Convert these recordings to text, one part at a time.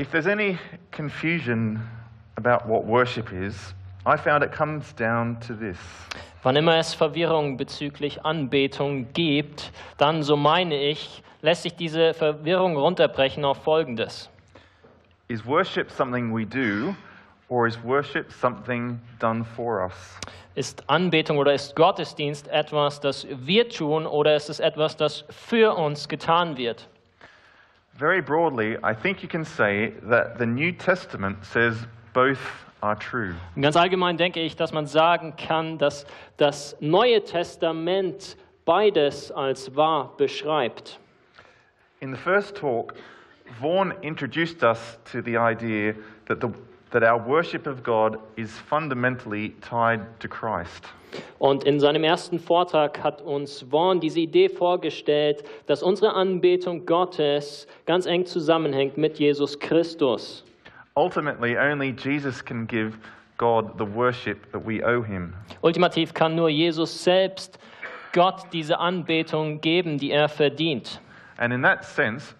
If there's any confusion about what worship is, I found it comes down to this. Wann immer es Verwirrung bezüglich Anbetung gibt, dann, so meine ich, lässt sich diese Verwirrung runterbrechen auf Folgendes. Is worship something we do, or is worship something done for us? Ist Anbetung oder ist Gottesdienst etwas, das wir tun oder ist es etwas, das für uns getan wird? Very broadly, I think you can say that the New Testament says both are true. Und ganz allgemein denke ich, dass man sagen kann, dass das Neue Testament beides als wahr beschreibt. In the first talk, Vaughan introduced us to the idea that, the, that our worship of God is fundamentally tied to Christ. Und in seinem ersten Vortrag hat uns Vaughn diese Idee vorgestellt, dass unsere Anbetung Gottes ganz eng zusammenhängt mit Jesus Christus. Ultimately, only Jesus can give God the worship that we owe him. Ultimativ kann nur Jesus selbst Gott diese Anbetung geben, die er verdient. And in that sense,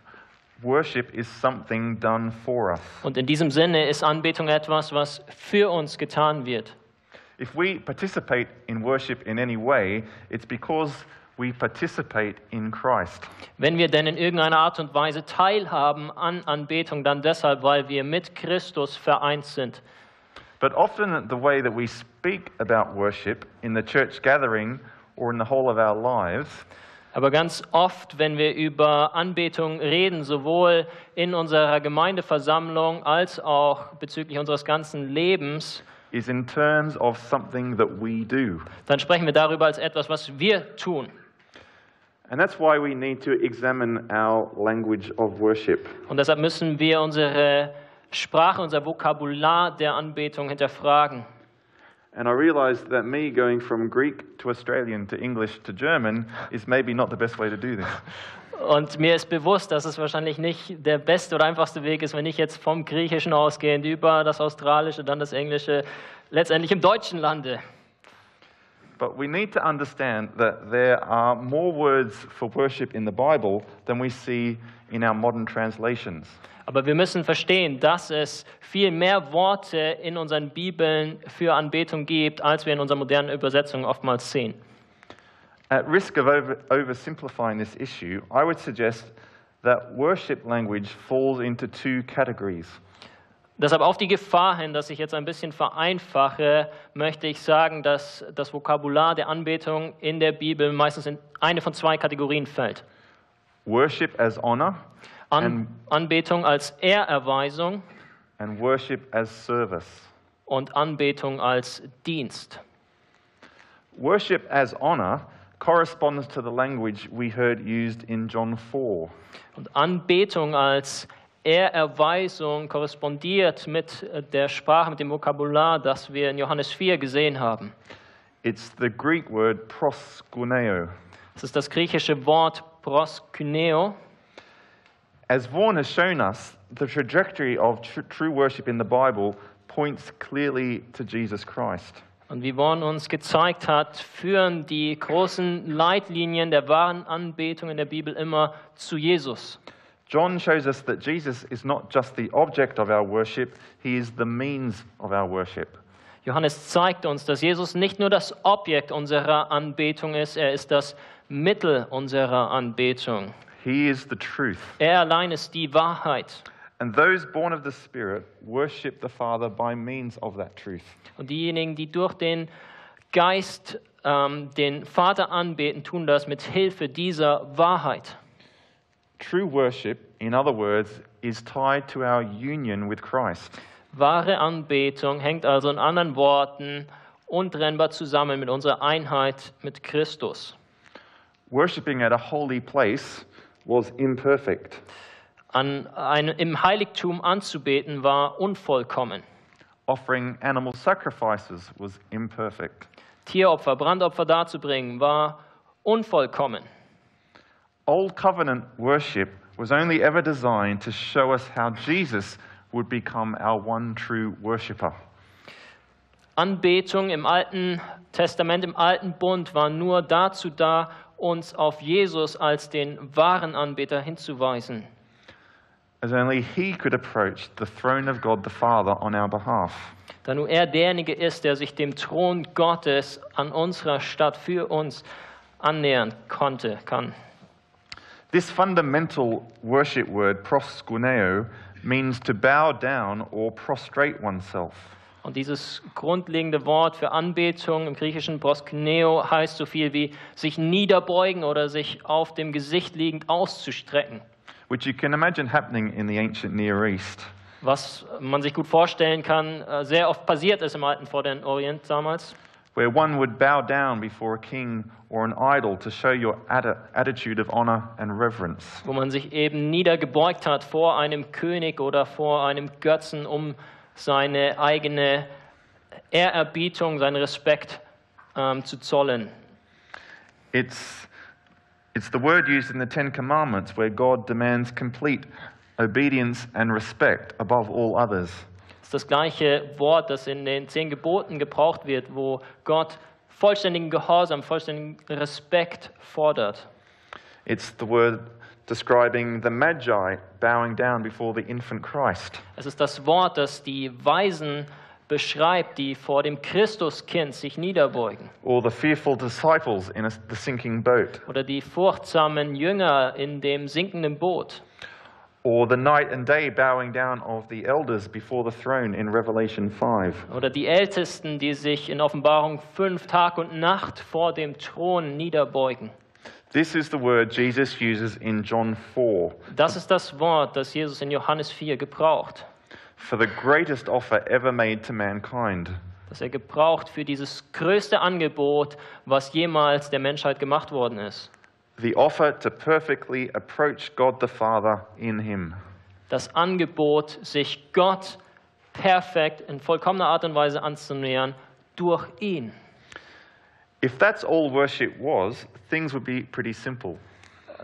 worship is something done for us. Und in diesem Sinne ist Anbetung etwas, was für uns getan wird. If we participate in worship in any way, it's because we participate in Christ. Wenn wir denn in irgendeiner Art und Weise teilhaben an Anbetung, dann deshalb, weil wir mit Christus vereint sind. But often, the way that we speak about worship in the church gathering or in the whole of our lives Aber ganz oft, wenn wir über Anbetung reden, sowohl in unserer Gemeindeversammlung als auch bezüglich unseres ganzen Lebens, is in terms of something that we do. dann sprechen wir darüber als etwas, was wir tun. And that's why we need to examine our language of worship. Und deshalb müssen wir unsere Sprache, unser Vokabular der Anbetung hinterfragen. And I realized that me going from Greek to Australian to English to German is maybe not the best way to do this. Und mir ist bewusst, dass es wahrscheinlich nicht der beste oder einfachste Weg ist, wenn ich jetzt vom Griechischen ausgehend über das Australische, dann das Englische, letztendlich im Deutschen lande. But we need to understand that there are more words for worship in the Bible than we see in our modern translations. Aber wir müssen verstehen, dass es viel mehr Worte in unseren Bibeln für Anbetung gibt, als wir in unseren modernen Übersetzungen oftmals sehen. At risk of over, oversimplifying this issue, I would suggest that worship language falls into two categories. Deshalb auf die Gefahr hin, dass ich jetzt ein bisschen vereinfache, möchte ich sagen, dass das Vokabular der Anbetung in der Bibel meistens in eine von zwei Kategorien fällt. Worship as honor An Anbetung als Ehrerweisung and worship as service. und Anbetung als Dienst. Worship as honor corresponds to the language we heard used in John 4. Und Anbetung als Ehrerweisung korrespondiert mit äh, der Sprache, mit dem Vokabular, das wir in Johannes 4 gesehen haben. It's the Greek word proskuneo. Das ist das griechische Wort proskyneo. As Vaughan has shown us, the trajectory of tr- true worship in the Bible points clearly to Jesus Christ. Und wie Warren uns gezeigt hat, führen die großen Leitlinien der wahren Anbetung in der Bibel immer zu Jesus. John shows us that Jesus is not just the object of our worship, he is the means of our worship. Johannes zeigt uns, dass Jesus nicht nur das Objekt unserer Anbetung ist, er ist das Mittel unserer Anbetung. He is the truth. Er allein ist die Wahrheit. And those born of the Spirit worship the Father by means of that truth. Und diejenigen, die durch den Geist ähm, den Vater anbeten, tun das mit Hilfe dieser Wahrheit. True worship, in other words, is tied to our union with Christ. Wahre Anbetung hängt also in anderen Worten untrennbar zusammen mit unserer Einheit mit Christus. Worshipping at a holy place was imperfect. An ein, Im Heiligtum anzubeten war unvollkommen. Offering animal sacrifices was imperfect. Tieropfer, Brandopfer darzubringen war unvollkommen. Old covenant worship was only ever designed to show us how Jesus would become our one true worshipper. Anbetung im Alten Testament, im Alten Bund war nur dazu da, uns auf Jesus als den wahren Anbeter hinzuweisen. as only He could approach the throne of God the Father on our behalf. Da nur er derjenige ist, der sich dem Thron Gottes an unserer Stadt für uns annähern konnte, kann. This fundamental worship word, proskuneo, means to bow down or prostrate oneself. Und dieses grundlegende Wort für Anbetung im griechischen proskuneo heißt so viel wie sich niederbeugen oder sich auf dem Gesicht liegend auszustrecken. which you can imagine happening in the ancient Near East. Was man sich gut vorstellen kann, äh, sehr oft passiert ist im alten Vorderen Orient damals. Where one would bow down before a king or an idol to show your attitude of honor and reverence. wo man sich eben niedergebeugt hat vor einem König oder vor einem Götzen, um seine eigene Ehrerbietung, seinen Respekt ähm, zu zollen. It's, it's the word used in the Ten Commandments where God demands complete obedience and respect above all others. Ist das gleiche Wort, das in den zehn Geboten gebraucht wird, wo Gott vollständigen Gehorsam, vollständigen Respekt fordert. It's the word describing the Magi bowing down before the infant Christ. Es ist das Wort, das die Weisen beschreibt, die vor dem Christuskind sich niederbeugen. Or the fearful disciples in a, the sinking boat. Oder die furchtsamen Jünger in dem sinkenden Boot. Or the night and day bowing down of the elders before the throne in Revelation 5. Oder die Ältesten, die sich in Offenbarung 5 Tag und Nacht vor dem Thron niederbeugen. This is the word Jesus uses in John 4 Das ist das Wort, das Jesus in Johannes 4 gebraucht. for the greatest offer ever made to mankind. Das er gebraucht für dieses größte Angebot, was jemals der Menschheit gemacht worden ist. The offer to perfectly approach God the Father in Him. Das Angebot, sich Gott perfekt in vollkommener Art und Weise anzunähern durch ihn. If that's all worship was, things would be pretty simple.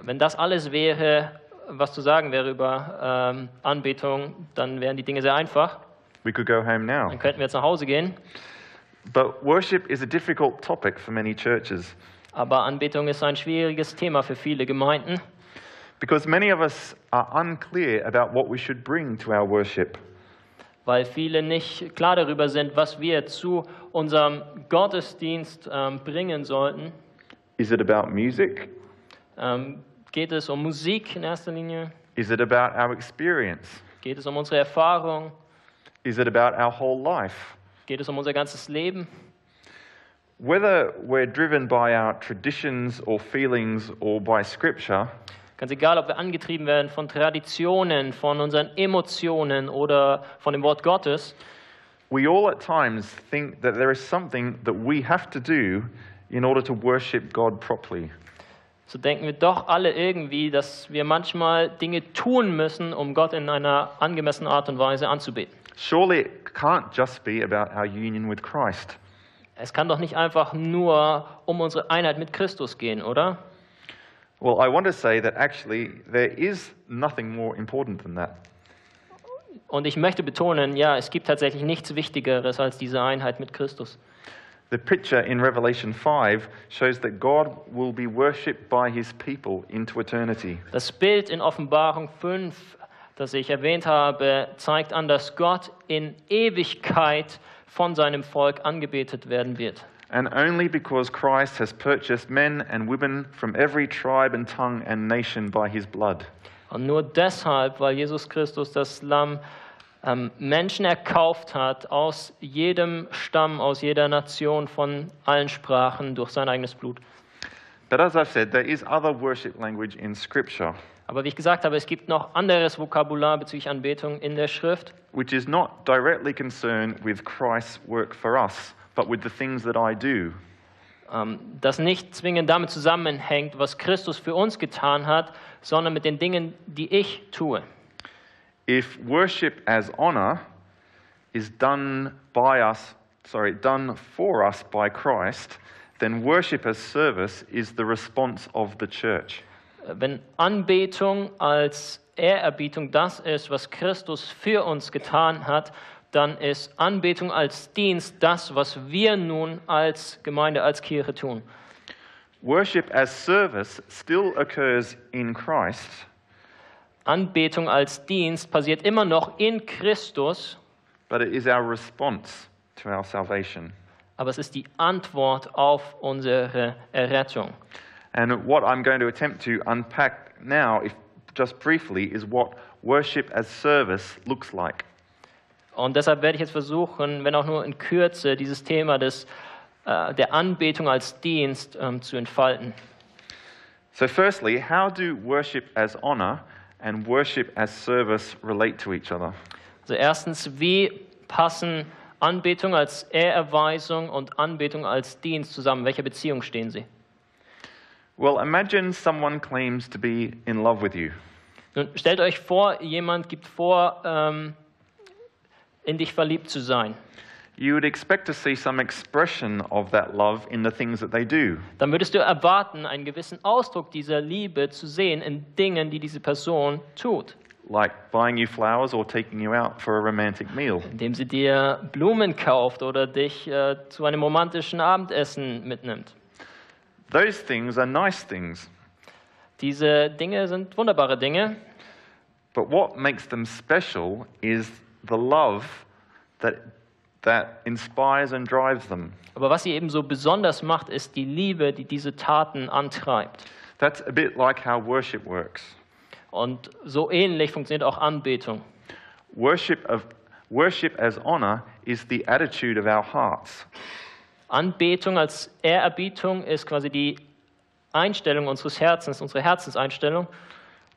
Wenn das alles wäre, was zu sagen wäre über ähm, Anbetung, dann wären die Dinge sehr einfach. We could go home now. Dann könnten wir jetzt nach Hause gehen. But worship is a difficult topic for many churches Aber Anbetung ist ein schwieriges Thema für viele Gemeinden, because many of us are unclear about what we should bring to our worship. weil viele nicht klar darüber sind, was wir zu unserem Gottesdienst ähm, bringen sollten. Is it about music? Ähm, geht es um Musik in erster Linie? Is it about our experience? Geht es um unsere Erfahrung? Is it about our whole life? Geht es um unser ganzes Leben? Whether we're driven by our traditions or feelings or by scripture, Ganz egal, ob wir angetrieben werden von Traditionen, von unseren Emotionen oder von dem Wort Gottes, we all at times think that there is something that we have to do in order to worship God properly. so denken wir doch alle irgendwie, dass wir manchmal Dinge tun müssen, um Gott in einer angemessenen Art und Weise anzubeten. Surely it can't just be about our union with Christ. Es kann doch nicht einfach nur um unsere Einheit mit Christus gehen, oder? Well, I want to say that actually there is nothing more important than that. Und ich möchte betonen, ja, es gibt tatsächlich nichts Wichtigeres als diese Einheit mit Christus. The picture in Revelation 5 shows that God will be worshipped by his people into eternity. Das Bild in Offenbarung 5, das ich erwähnt habe, zeigt an, dass Gott in Ewigkeit von seinem Volk angebetet werden wird. And only because Christ has purchased men and women from every tribe and tongue and nation by his blood. Und nur deshalb, weil Jesus Christus das Lamm ähm, Menschen erkauft hat aus jedem Stamm, aus jeder Nation, von allen Sprachen durch sein eigenes Blut. But as I've said, there is other worship language in Scripture, Aber wie ich gesagt habe, es gibt noch anderes Vokabular bezüglich Anbetung in der Schrift, which is not directly concerned with Christ's work for us, but with the things that I do. ähm, das nicht zwingend damit zusammenhängt, was Christus für uns getan hat, sondern mit den Dingen, die ich tue. If worship as honor is done by us, sorry, done for us by Christ, then worship as service is the response of the church. Wenn Anbetung als Ehrerbietung das ist, was Christus für uns getan hat, dann ist Anbetung als Dienst das, was wir nun als Gemeinde, als Kirche tun. Worship as service still occurs in Christ, Anbetung als Dienst passiert immer noch in Christus, but it is our response to our salvation. aber es ist die Antwort auf unsere Errettung. And what I'm going to attempt to unpack now, if just briefly, is what worship as service looks like. Und deshalb werde ich jetzt versuchen, wenn auch nur in Kürze, dieses Thema des, äh, der Anbetung als Dienst ähm, zu entfalten. So, firstly, how do worship as honor and worship as service relate to each other? Also erstens, wie passen Anbetung als Ehrerweisung und Anbetung als Dienst zusammen? In welcher Beziehung stehen sie? Well, imagine someone claims to be in love with you. Nun stellt euch vor, jemand gibt vor, ähm, in dich verliebt zu sein. You would expect to see some expression of that love in the things that they do. Dann würdest du erwarten, einen gewissen Ausdruck dieser Liebe zu sehen in Dingen, die diese Person tut. like buying you flowers or taking you out for a romantic meal. Indem sie dir Blumen kauft oder dich äh, zu einem romantischen Abendessen mitnimmt. Those things are nice things, Diese Dinge sind wunderbare Dinge, but what makes them special is the love that, that inspires and drives them. aber was sie eben so besonders macht, ist die Liebe, die diese Taten antreibt. That's a bit like how worship works. Und so ähnlich funktioniert auch Anbetung. Worship, of, worship as honor is the attitude of our hearts. Anbetung als Ehrerbietung ist quasi die Einstellung unseres Herzens, unsere Herzenseinstellung.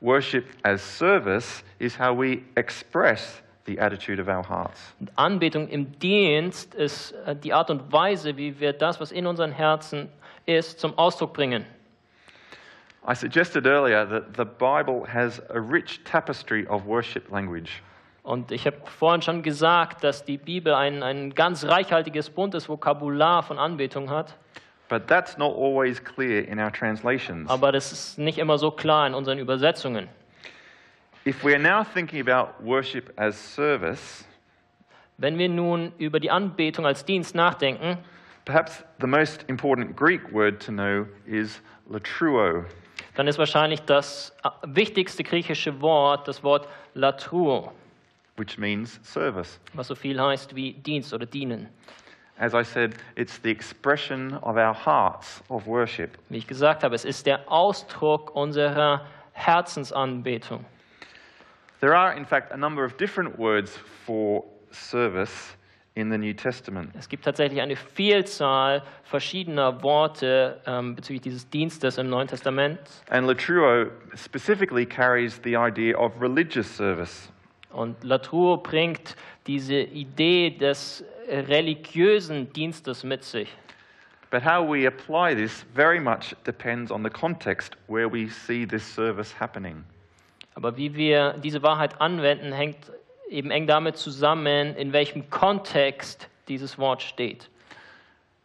Worship as service is how we express the attitude of our hearts. Anbetung im Dienst ist äh, die Art und Weise, wie wir das, was in unseren Herzen ist, zum Ausdruck bringen. I suggested earlier that the Bible has a rich tapestry of worship language. Und ich habe vorhin schon gesagt, dass die Bibel ein, ein ganz reichhaltiges, buntes Vokabular von Anbetung hat. But that's not always clear in our translations. Aber das ist nicht immer so klar in unseren Übersetzungen. If we're now thinking about worship as service, Wenn wir nun über die Anbetung als Dienst nachdenken, perhaps the most important Greek word to know is latruo. dann ist wahrscheinlich das äh, wichtigste griechische Wort das Wort latruo, which means service. was so viel heißt wie Dienst oder dienen. As I said, it's the expression of our hearts of worship. Wie ich gesagt habe, es ist der Ausdruck unserer Herzensanbetung. There are, in fact, a number of different words for service in the New Testament. Es gibt tatsächlich eine Vielzahl verschiedener Worte ähm, bezüglich dieses Dienstes im Neuen Testament. And latruo specifically carries the idea of religious service. Und Latruo bringt diese Idee des religiösen Dienstes mit sich. But how we apply this very much depends on the context where we see this service happening. Aber wie wir diese Wahrheit anwenden, hängt eben eng damit zusammen, in welchem Kontext dieses Wort steht.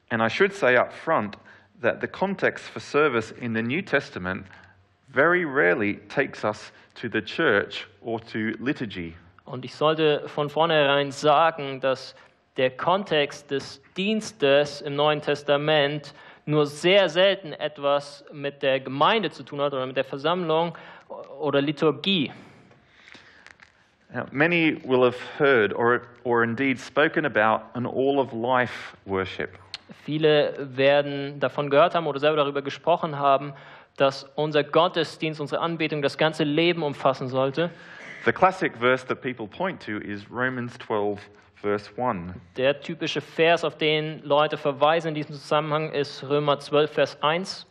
And I should say up front that the context for service in the New Testament very rarely takes us to the church or to liturgy. Und ich sollte von vornherein sagen, dass der Kontext des Dienstes im Neuen Testament nur sehr selten etwas mit der Gemeinde zu tun hat oder mit der Versammlung oder Liturgie. Now, many will have heard or, or indeed spoken about an all of life worship. Viele werden davon gehört haben oder selber darüber gesprochen haben, dass unser Gottesdienst, unsere Anbetung das ganze Leben umfassen sollte. The classic verse that people point to is Romans 12, verse 1. Der typische Vers, auf den Leute verweisen in diesem Zusammenhang, ist Römer 12, Vers 1.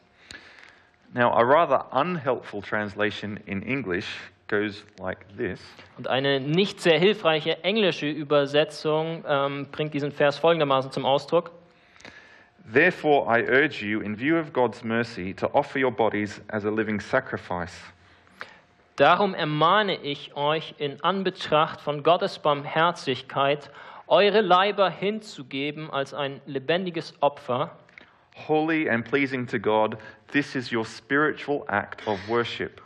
Now, a rather unhelpful translation in English goes like this Und eine nicht sehr hilfreiche englische Übersetzung ähm, bringt diesen Vers folgendermaßen zum Ausdruck. Therefore, I urge you, in view of God's mercy, to offer your bodies as a living sacrifice. Darum ermahne ich euch in Anbetracht von Gottes Barmherzigkeit, eure Leiber hinzugeben als ein lebendiges Opfer, Holy and pleasing to God, this is your spiritual act of worship.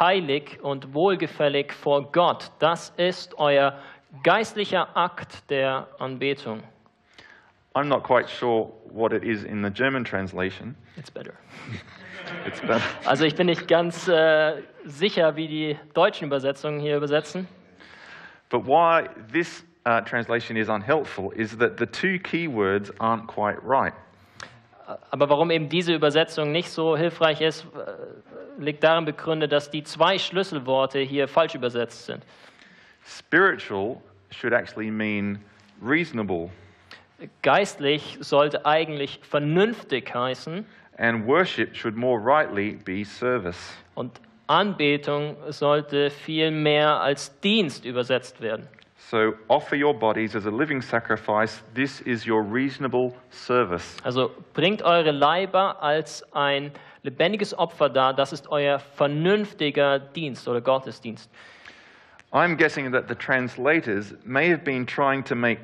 heilig und wohlgefällig vor Gott. Das ist euer geistlicher Akt der Anbetung. I'm not quite sure what it is in the German translation. It's better. It's better. Also ich bin nicht ganz äh, sicher, wie die deutschen Übersetzungen hier übersetzen. But why this uh, translation is unhelpful is that the two key words aren't quite right. Aber warum eben diese Übersetzung nicht so hilfreich ist, äh, liegt darin begründet, dass die zwei Schlüsselworte hier falsch übersetzt sind. Spiritual should actually mean reasonable, Geistlich sollte eigentlich vernünftig heißen and worship should more rightly be service. und Anbetung sollte viel mehr als Dienst übersetzt werden. So offer your bodies as a living sacrifice. This is your reasonable service. Also bringt eure Leiber als ein lebendiges Opfer dar, das ist euer vernünftiger Dienst oder Gottesdienst. I'm guessing that the translators may have been trying to make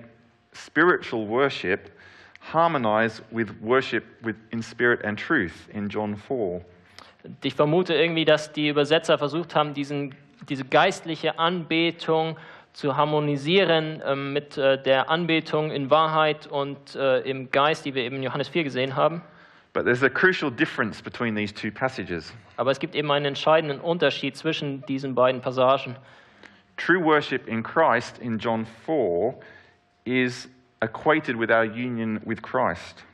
spiritual worship harmonize with worship with, in spirit and truth in John 4. Ich vermute irgendwie, dass die Übersetzer versucht haben, diesen, diese geistliche Anbetung zu harmonisieren ähm, mit äh, der Anbetung in Wahrheit und äh, im Geist, die wir eben in Johannes 4 gesehen haben. But there's a crucial difference between these two passages. Aber es gibt eben einen entscheidenden Unterschied zwischen diesen beiden Passagen. True worship in Christ in John 4 is equated with our union with Christ.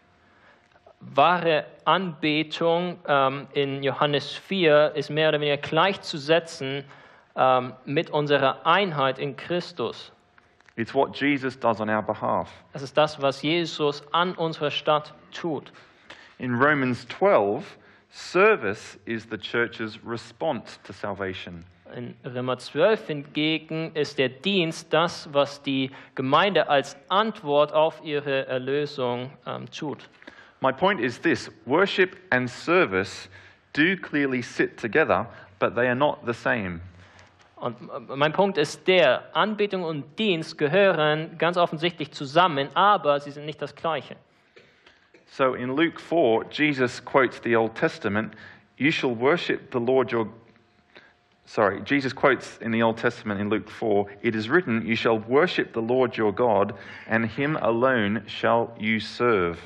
Wahre Anbetung ähm, in Johannes 4 ist mehr oder weniger gleichzusetzen ähm, mit unserer Einheit in Christus. It's what Jesus does on our behalf. Das ist das, was Jesus an unserer Stadt tut. In Romans 12, service is the church's response to salvation. In Römer 12 hingegen ist der Dienst das, was die Gemeinde als Antwort auf ihre Erlösung ähm, tut. My point is this worship and service do clearly sit together, but they are not the same. Und äh, mein Punkt ist der, Anbetung und Dienst gehören ganz offensichtlich zusammen, aber sie sind nicht das Gleiche. So in Luke 4, Jesus quotes the Old Testament You shall worship the Lord your Sorry, Jesus quotes in the Old Testament in Luke 4 It is written, You shall worship the Lord your God, and him alone shall you serve.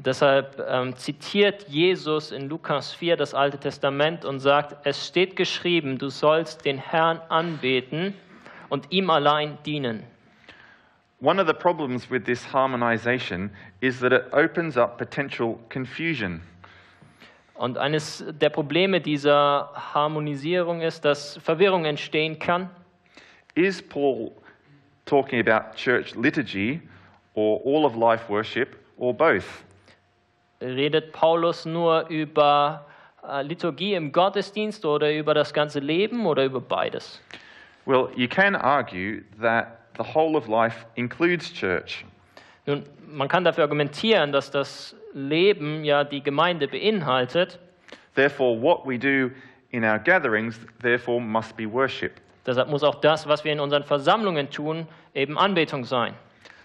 Deshalb ähm, zitiert Jesus in Lukas 4 das Alte Testament und sagt, es steht geschrieben, du sollst den Herrn anbeten und ihm allein dienen. One of the problems with this harmonization is that it opens up potential confusion. Und eines der Probleme dieser Harmonisierung ist, dass Verwirrung entstehen kann. Is Paul talking about church liturgy or all of life worship or both? Redet Paulus nur über äh, Liturgie im Gottesdienst oder über das ganze Leben oder über beides? Well, you can argue that the whole of life includes church. Nun, man kann dafür argumentieren, dass das Leben ja die Gemeinde beinhaltet. Therefore, what we do in our gatherings, therefore, must be worship. Deshalb muss auch das, was wir in unseren Versammlungen tun, eben Anbetung sein.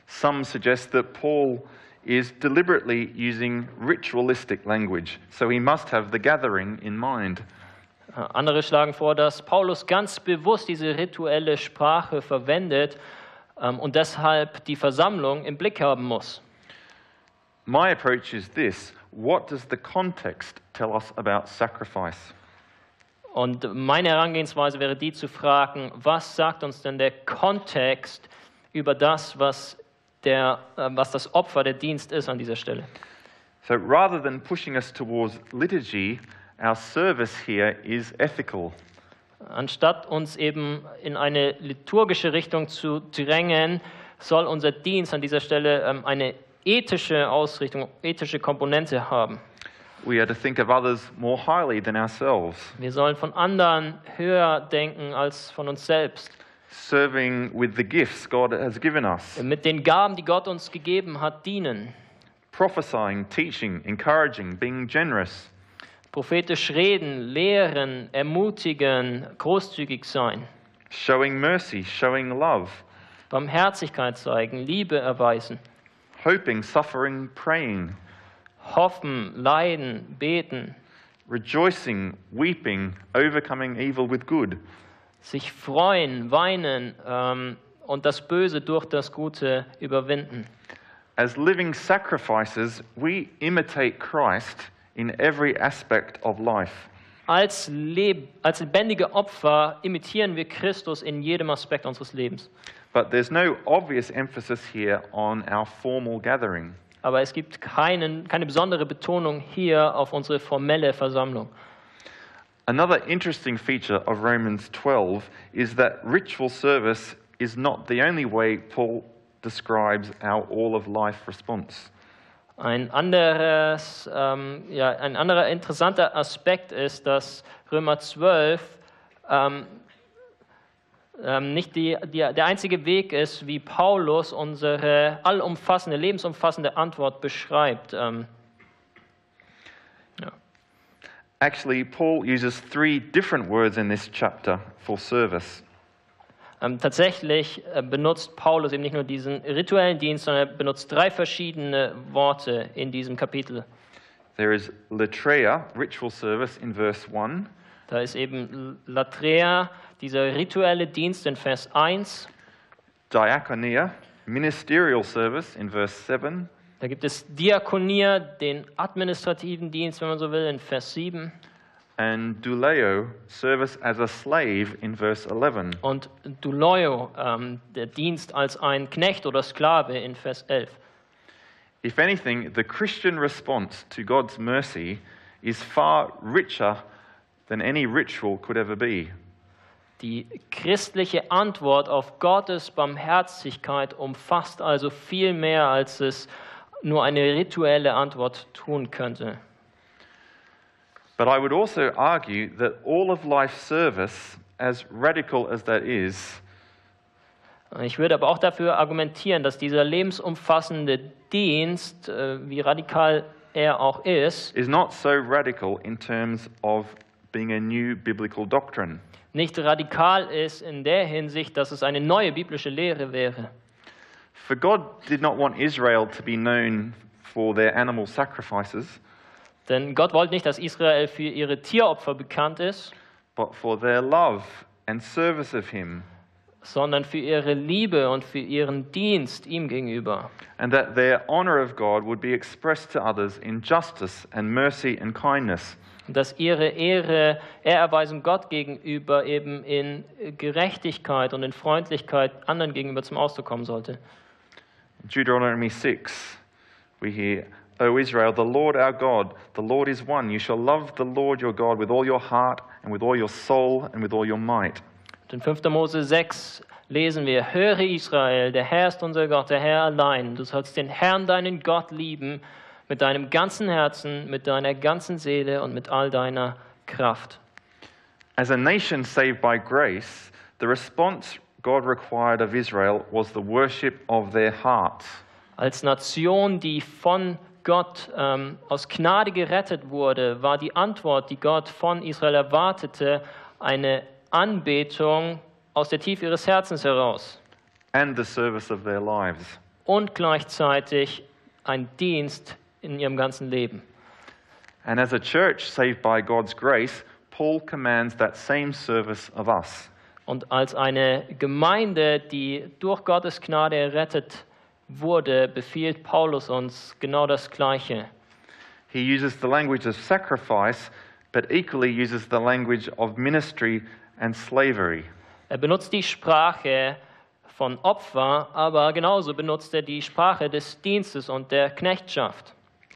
Some suggest that Paul is deliberately using ritualistic language, so he must have the gathering in mind. Andere schlagen vor, dass Paulus ganz bewusst diese rituelle Sprache verwendet und deshalb die Versammlung im Blick haben muss. My approach is this what does the context tell us about sacrifice? Und meine Herangehensweise wäre die zu fragen, was sagt uns denn der Kontext über das, was, der, äh, was das Opfer, der Dienst ist an dieser Stelle? So rather than pushing us towards liturgy, our service here is ethical. Anstatt uns eben in eine liturgische Richtung zu drängen, soll unser Dienst an dieser Stelle ähm, eine ethische Ausrichtung, ethische Komponente haben. We are to think of others more highly than ourselves, Wir sollen von anderen höher denken als von uns selbst. serving with the gifts God has given us, Mit den Gaben, die Gott uns gegeben hat, dienen. prophesying, teaching, encouraging, being generous, Prophetisch reden, lehren, ermutigen, großzügig sein, showing mercy, showing love, Barmherzigkeit zeigen, Liebe erweisen, hoping, suffering, praying, hoffen, leiden, beten, rejoicing, weeping, overcoming evil with good. sich freuen, weinen ähm, und das Böse durch das Gute überwinden. As living sacrifices, we imitate Christ in every aspect of life. Als, Leb als lebendige Opfer imitieren wir Christus in jedem Aspekt unseres Lebens. But there's no obvious emphasis here on our formal gathering. Aber es gibt keinen, keine besondere Betonung hier auf unsere formelle Versammlung. Another interesting feature of Romans 12 is that ritual service is not the only way Paul describes our all of life response. Ein, anderes, ähm, ja, ein anderer interessanter Aspekt ist, dass Römer 12 ähm, ähm, nicht die, die, der einzige Weg ist, wie Paulus unsere allumfassende, lebensumfassende Antwort beschreibt. Ähm. Actually, Paul uses three different words in this chapter for service. Ähm, tatsächlich äh, benutzt Paulus eben nicht nur diesen rituellen Dienst, sondern er benutzt drei verschiedene Worte in diesem Kapitel. There is latreia, ritual service, in verse 1. Da ist eben Latrea, dieser rituelle Dienst in Vers 1. Diakonia, ministerial service, in verse 7. Da gibt es Diakonia, den administrativen Dienst, wenn man so will, in Vers 7. And douleo, service as a slave, in verse 11. Und Duloio, ähm, der Dienst als ein Knecht oder Sklave in Vers 11. If anything, the Christian response to God's mercy is far richer than any ritual could ever be. Die christliche Antwort auf Gottes Barmherzigkeit umfasst also viel mehr, als es nur eine rituelle Antwort tun könnte. But I would also argue that all of life's service, as radical as that is, Ich würde aber auch dafür argumentieren, dass dieser lebensumfassende Dienst, äh, wie radikal er auch ist, is not so radical in terms of being a new biblical doctrine. nicht radikal ist in der Hinsicht, dass es eine neue biblische Lehre wäre. For God did not want Israel to be known for their animal sacrifices, Denn Gott wollte nicht, dass Israel für ihre Tieropfer bekannt ist, but for their love and service of Him, sondern für ihre Liebe und für ihren Dienst ihm gegenüber. and that their honor of God would be expressed to others in justice and mercy and kindness. Und dass ihre Ehre, Ehrerweisung Gott gegenüber eben in Gerechtigkeit und in Freundlichkeit anderen gegenüber zum Ausdruck kommen sollte. Deuteronomy 6, we hear, O Israel, the Lord our God, the Lord is one. You shall love the Lord your God with all your heart and with all your soul and with all your might. In 5. Mose 6 lesen wir, höre Israel, der Herr ist unser Gott, der Herr allein. Du sollst den Herrn, deinen Gott, lieben mit deinem ganzen Herzen, mit deiner ganzen Seele und mit all deiner Kraft. As a nation saved by grace, the response God required of Israel was the worship of their hearts. Als Nation, die von Gott ähm, aus Gnade gerettet wurde, war die Antwort, die Gott von Israel erwartete, eine Anbetung aus der Tiefe ihres Herzens heraus and the service of their lives. und gleichzeitig ein Dienst in ihrem ganzen Leben. And as a church saved by God's grace, Paul commands that same service of us. Und als eine Gemeinde, die durch Gottes Gnade errettet wurde, befiehlt Paulus uns genau das Gleiche. He uses the language of sacrifice, but equally uses the language of ministry and slavery. Er benutzt die Sprache von Opfer, aber genauso benutzt er die Sprache des Dienstes und der Knechtschaft.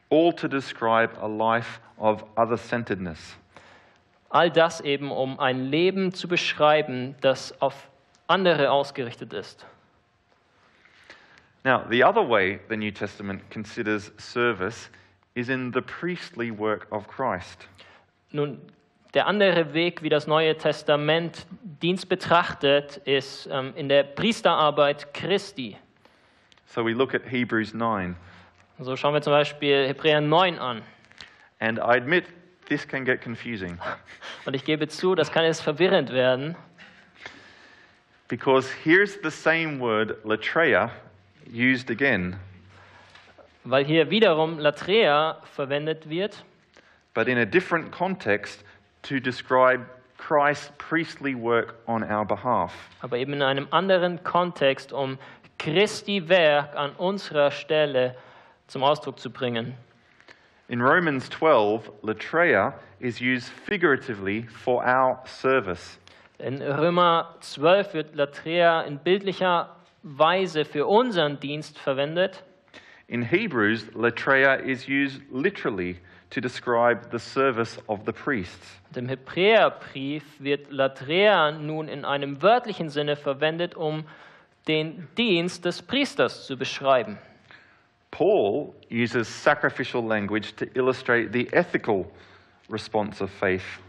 all to describe a life of other centeredness. All das eben, um ein Leben zu beschreiben, das auf andere ausgerichtet ist. Now, the other way the New Testament considers service is in the priestly work of Christ. Nun, der andere Weg, wie das Neue Testament Dienst betrachtet, ist ähm, in der Priesterarbeit Christi. So we look at Hebrews 9, So schauen wir zum Beispiel Hebräer 9 an. and I admit this can get confusing Und ich gebe zu, das kann jetzt verwirrend werden, because here's the same word, latreia, used again, weil hier wiederum Latrea verwendet wird, but in a different context to describe Christ's priestly work on our behalf. aber eben in einem anderen Kontext, um Christi Werk an unserer Stelle zum Ausdruck zu bringen. In Romans 12, latreia is used figuratively for our service. In Römer 12 wird Latrea in bildlicher Weise für unseren Dienst verwendet. In Hebrews, latreia is used literally to describe the service of the priests. Im Hebräerbrief wird Latrea nun in einem wörtlichen Sinne verwendet, um den Dienst des Priesters zu beschreiben. Paul uses sacrificial language to illustrate the ethical response of faith.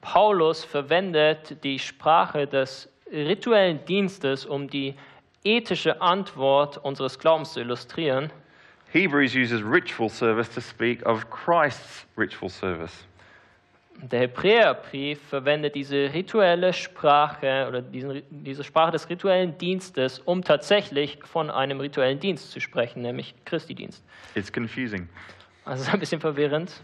Paulus verwendet die Sprache des rituellen Dienstes, um die ethische Antwort unseres Glaubens zu illustrieren. Hebrews uses ritual service to speak of Christ's ritual service. Der Hebräerbrief verwendet diese rituelle Sprache oder diesen, diese Sprache des rituellen Dienstes, um tatsächlich von einem rituellen Dienst zu sprechen, nämlich Christi Dienst. It's confusing. Also ist ein bisschen verwirrend.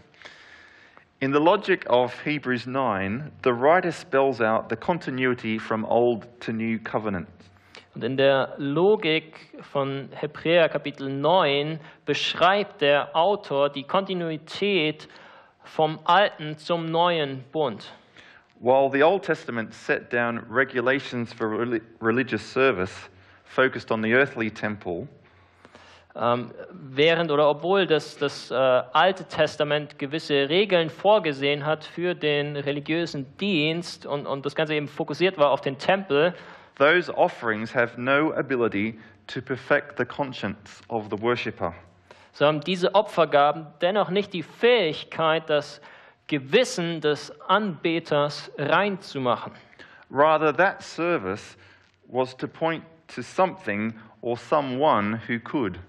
In the logic of Hebrews 9, the writer spells out the continuity from Old to New Covenant. Und in der Logik von Hebräer Kapitel 9 beschreibt der Autor die Kontinuität vom alten zum neuen Bund. While the Old Testament set down regulations for reli- religious service focused on the earthly temple, Ähm, während oder obwohl das, das äh, Alte Testament gewisse Regeln vorgesehen hat für den religiösen Dienst und, und das Ganze eben fokussiert war auf den Tempel, those offerings have no ability to perfect the conscience of the worshipper. so haben diese Opfergaben dennoch nicht die Fähigkeit, das Gewissen des Anbeters reinzumachen. Rather, that service was to point to something or someone who could.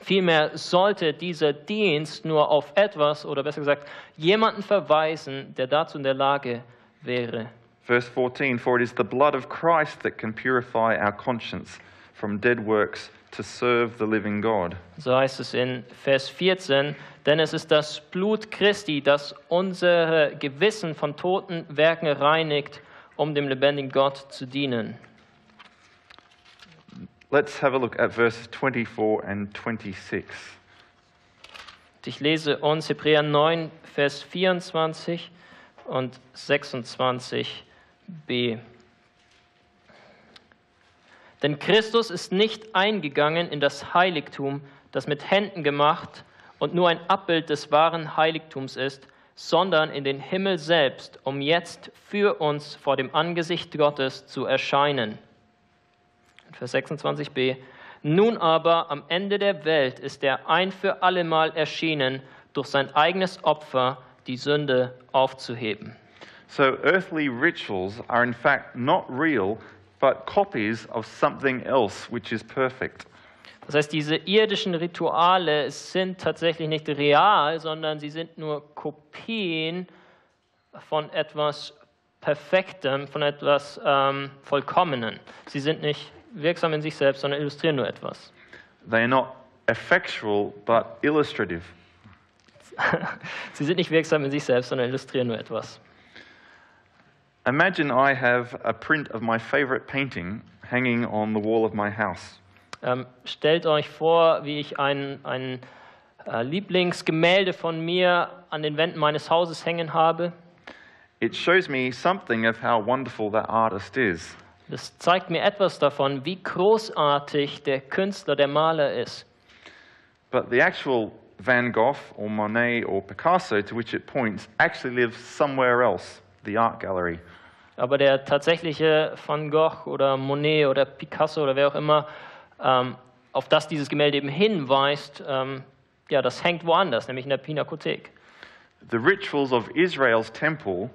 Vielmehr sollte dieser Dienst nur auf etwas oder besser gesagt jemanden verweisen, der dazu in der Lage wäre. Verse 14 For it is the blood of Christ that can purify our conscience from dead works to serve the living God. So heißt es in Vers 14, denn es ist das Blut Christi, das unsere Gewissen von toten Werken reinigt, um dem lebendigen Gott zu dienen. Let's have a look at verses 24 and 26. Und Ich lese uns Hebräer 9, Vers 24 und 26b. Denn Christus ist nicht eingegangen in das Heiligtum, das mit Händen gemacht und nur ein Abbild des wahren Heiligtums ist, sondern in den Himmel selbst, um jetzt für uns vor dem Angesicht Gottes zu erscheinen. Vers 26b. Nun aber am Ende der Welt ist er ein für allemal erschienen, durch sein eigenes Opfer die Sünde aufzuheben. So, earthly rituals are in fact not real, but copies of something else which is perfect. Das heißt, diese irdischen Rituale sind tatsächlich nicht real, sondern sie sind nur Kopien von etwas Perfektem, von etwas ähm, Vollkommenen. Sie sind nicht wirksam in sich selbst, sondern illustrieren nur etwas. They are not effectual, but illustrative. Sie sind nicht wirksam in sich selbst, sondern illustrieren nur etwas. Imagine I have a print of my favorite painting hanging on the wall of my house. Ähm, stellt euch vor, wie ich ein, ein äh, Lieblingsgemälde von mir an den Wänden meines Hauses hängen habe. It shows me something of how wonderful that artist is. Das zeigt mir etwas davon, wie großartig der Künstler, der Maler ist. But the actual Van Gogh or Monet or Picasso to which it points actually lives somewhere else, the art gallery. Aber der tatsächliche Van Gogh oder Monet oder Picasso oder wer auch immer, ähm, auf das dieses Gemälde eben hinweist, ähm, ja, das hängt woanders, nämlich in der Pinakothek. The rituals of Israel's temple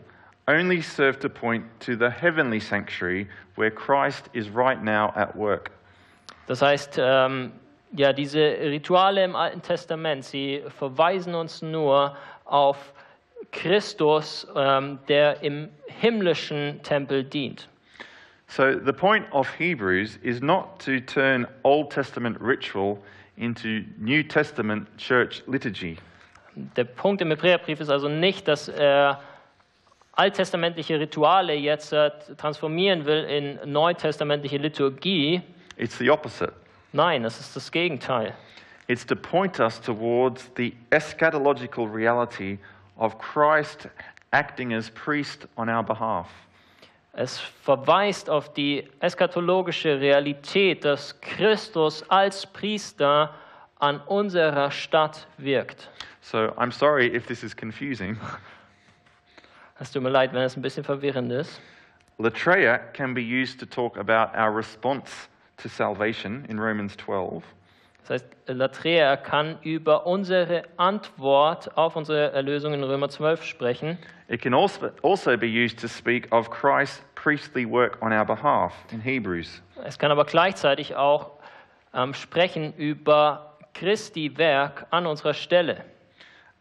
only serve to point to the heavenly sanctuary where Christ is right now at work. Das heißt, ähm, ja, diese Rituale im Alten Testament, sie verweisen uns nur auf Christus, ähm, der im himmlischen Tempel dient. So the point of Hebrews is not to turn Old Testament ritual into New Testament church liturgy. Der Punkt im Hebräerbrief ist also nicht, dass er alttestamentliche Rituale jetzt äh, transformieren will in neutestamentliche Liturgie, It's the opposite. Nein, es ist das Gegenteil. It's to point us towards the eschatological reality of Christ acting as priest on our behalf. Es verweist auf die eschatologische Realität, dass Christus als Priester an unserer Stadt wirkt. So I'm sorry if this is confusing. Es tut mir leid, wenn es ein bisschen verwirrend ist. Latreia can be used to talk about our response to salvation in Romans 12. Das heißt, Latrea kann über unsere Antwort auf unsere Erlösung in Römer 12 sprechen. It can also, also be used to speak of Christ's priestly work on our behalf in Hebrews. Es kann aber gleichzeitig auch ähm, sprechen über Christi Werk an unserer Stelle.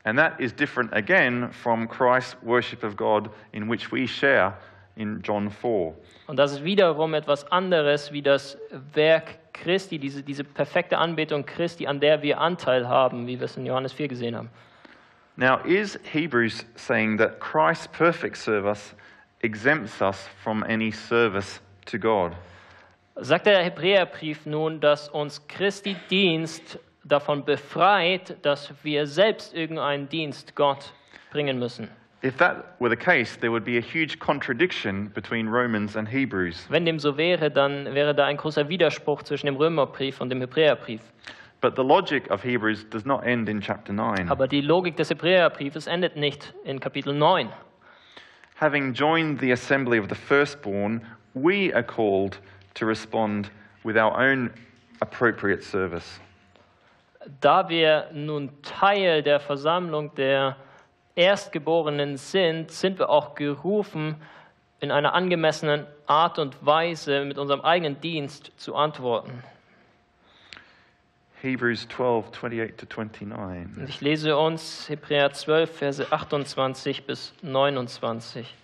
And that is different again from Christ's worship of God, in which we share in John 4. Und das ist wiederum etwas anderes wie das Werk Christi, diese, diese perfekte Anbetung Christi, an der wir Anteil haben, wie wir es in Johannes 4 gesehen haben. Now, is Hebrews saying that Christ's perfect service exempts us from any service to God? Sagt der Hebräerbrief nun, dass uns Christi Dienst davon befreit, dass wir selbst irgendeinen Dienst Gott bringen müssen? If that were the case, there would be a huge contradiction between Romans and Hebrews. Wenn dem so wäre, dann wäre da ein großer Widerspruch zwischen dem Römerbrief und dem Hebräerbrief. But the logic of Hebrews does not end in chapter 9. Aber die Logik des Hebräerbriefes endet nicht in Kapitel 9. Having joined the assembly of the firstborn, we are called to respond with our own appropriate service. Da wir nun Teil der Versammlung der Erstgeborenen sind, sind wir auch gerufen, in einer angemessenen Art und Weise mit unserem eigenen Dienst zu antworten. Hebrews 12, 28 to 29. Und ich lese uns Hebräer 12, Verse 28 bis 29.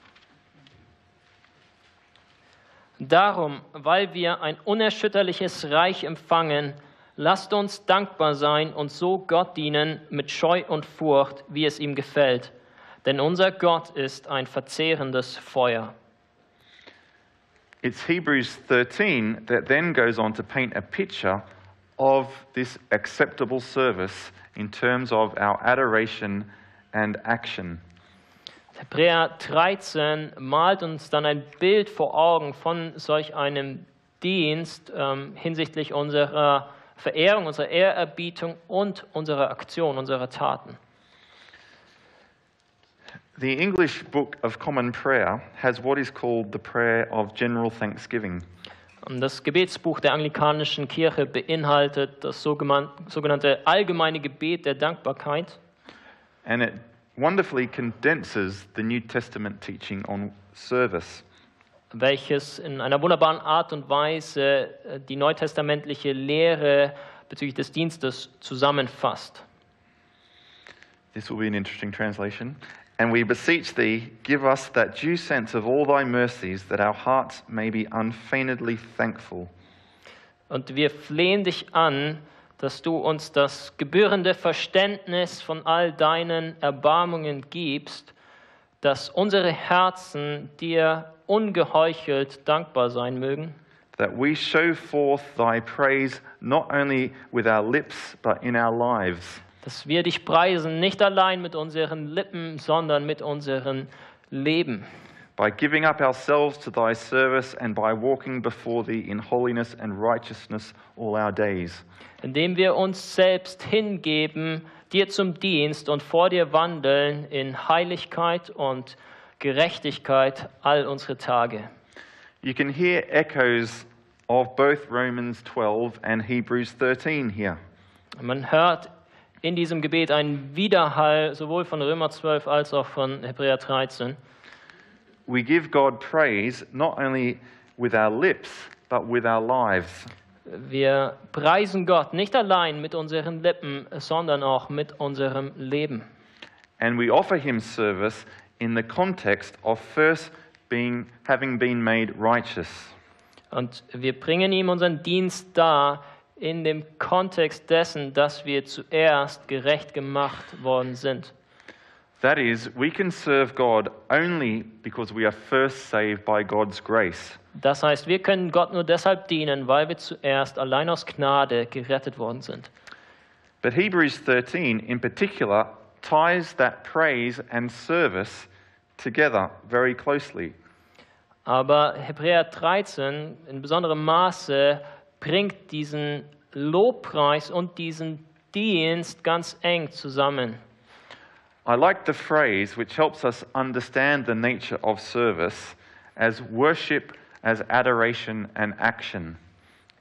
Darum, weil wir ein unerschütterliches Reich empfangen, lasst uns dankbar sein und so Gott dienen mit Scheu und Furcht, wie es ihm gefällt. Denn unser Gott ist ein verzehrendes Feuer. It's Hebrews 13 that then goes on to paint a picture of this acceptable service in terms of our adoration and action. Hebräer 13 malt uns dann ein Bild vor Augen von solch einem Dienst ähm, hinsichtlich unserer Verehrung, unserer Ehrerbietung und unserer Aktion, unserer Taten. The English Book of Common Prayer has what is called the Prayer of General Thanksgiving. Und Das Gebetsbuch der anglikanischen Kirche beinhaltet das sogenannte allgemeine Gebet der Dankbarkeit. And it wonderfully condenses the New Testament teaching on service. Welches in einer wunderbaren Art und Weise äh, die neutestamentliche Lehre bezüglich des Dienstes zusammenfasst. This will be an interesting translation. And we beseech thee, give us that due sense of all thy mercies, that our hearts may be unfeignedly thankful. Und wir flehen dich an, dass du uns das gebührende Verständnis von all deinen Erbarmungen gibst, dass unsere Herzen dir ungeheuchelt dankbar sein mögen, That we show forth thy praise not only with our lips, but in our lives. dass wir dich preisen, nicht allein mit unseren Lippen, sondern mit unserem Leben. By giving up ourselves to thy service and by walking before thee in holiness and righteousness all our days. indem wir uns selbst hingeben, dir zum Dienst und vor dir wandeln in Heiligkeit und Gerechtigkeit all unsere Tage. You can hear echoes of both Romans 12 and Hebrews 13 here. Man hört in diesem Gebet einen Widerhall sowohl von Römer 12 als auch von Hebräer 13. We give God praise not only with our lips, but with our lives. Wir preisen Gott nicht allein mit unseren Lippen, sondern auch mit unserem Leben. And we offer him service in the context of first being, having been made righteous. Und wir bringen ihm unseren Dienst dar in dem Kontext dessen, dass wir zuerst gerecht gemacht worden sind. That is, we can serve God only because we are first saved by God's grace. Das heißt, wir können Gott nur deshalb dienen, weil wir zuerst allein aus Gnade gerettet worden sind. But Hebrews 13 in particular ties that praise and service together very closely. Aber Hebräer 13 in besonderem Maße bringt diesen Lobpreis und diesen Dienst ganz eng zusammen. I like the phrase which helps us understand the nature of service as worship as adoration and action.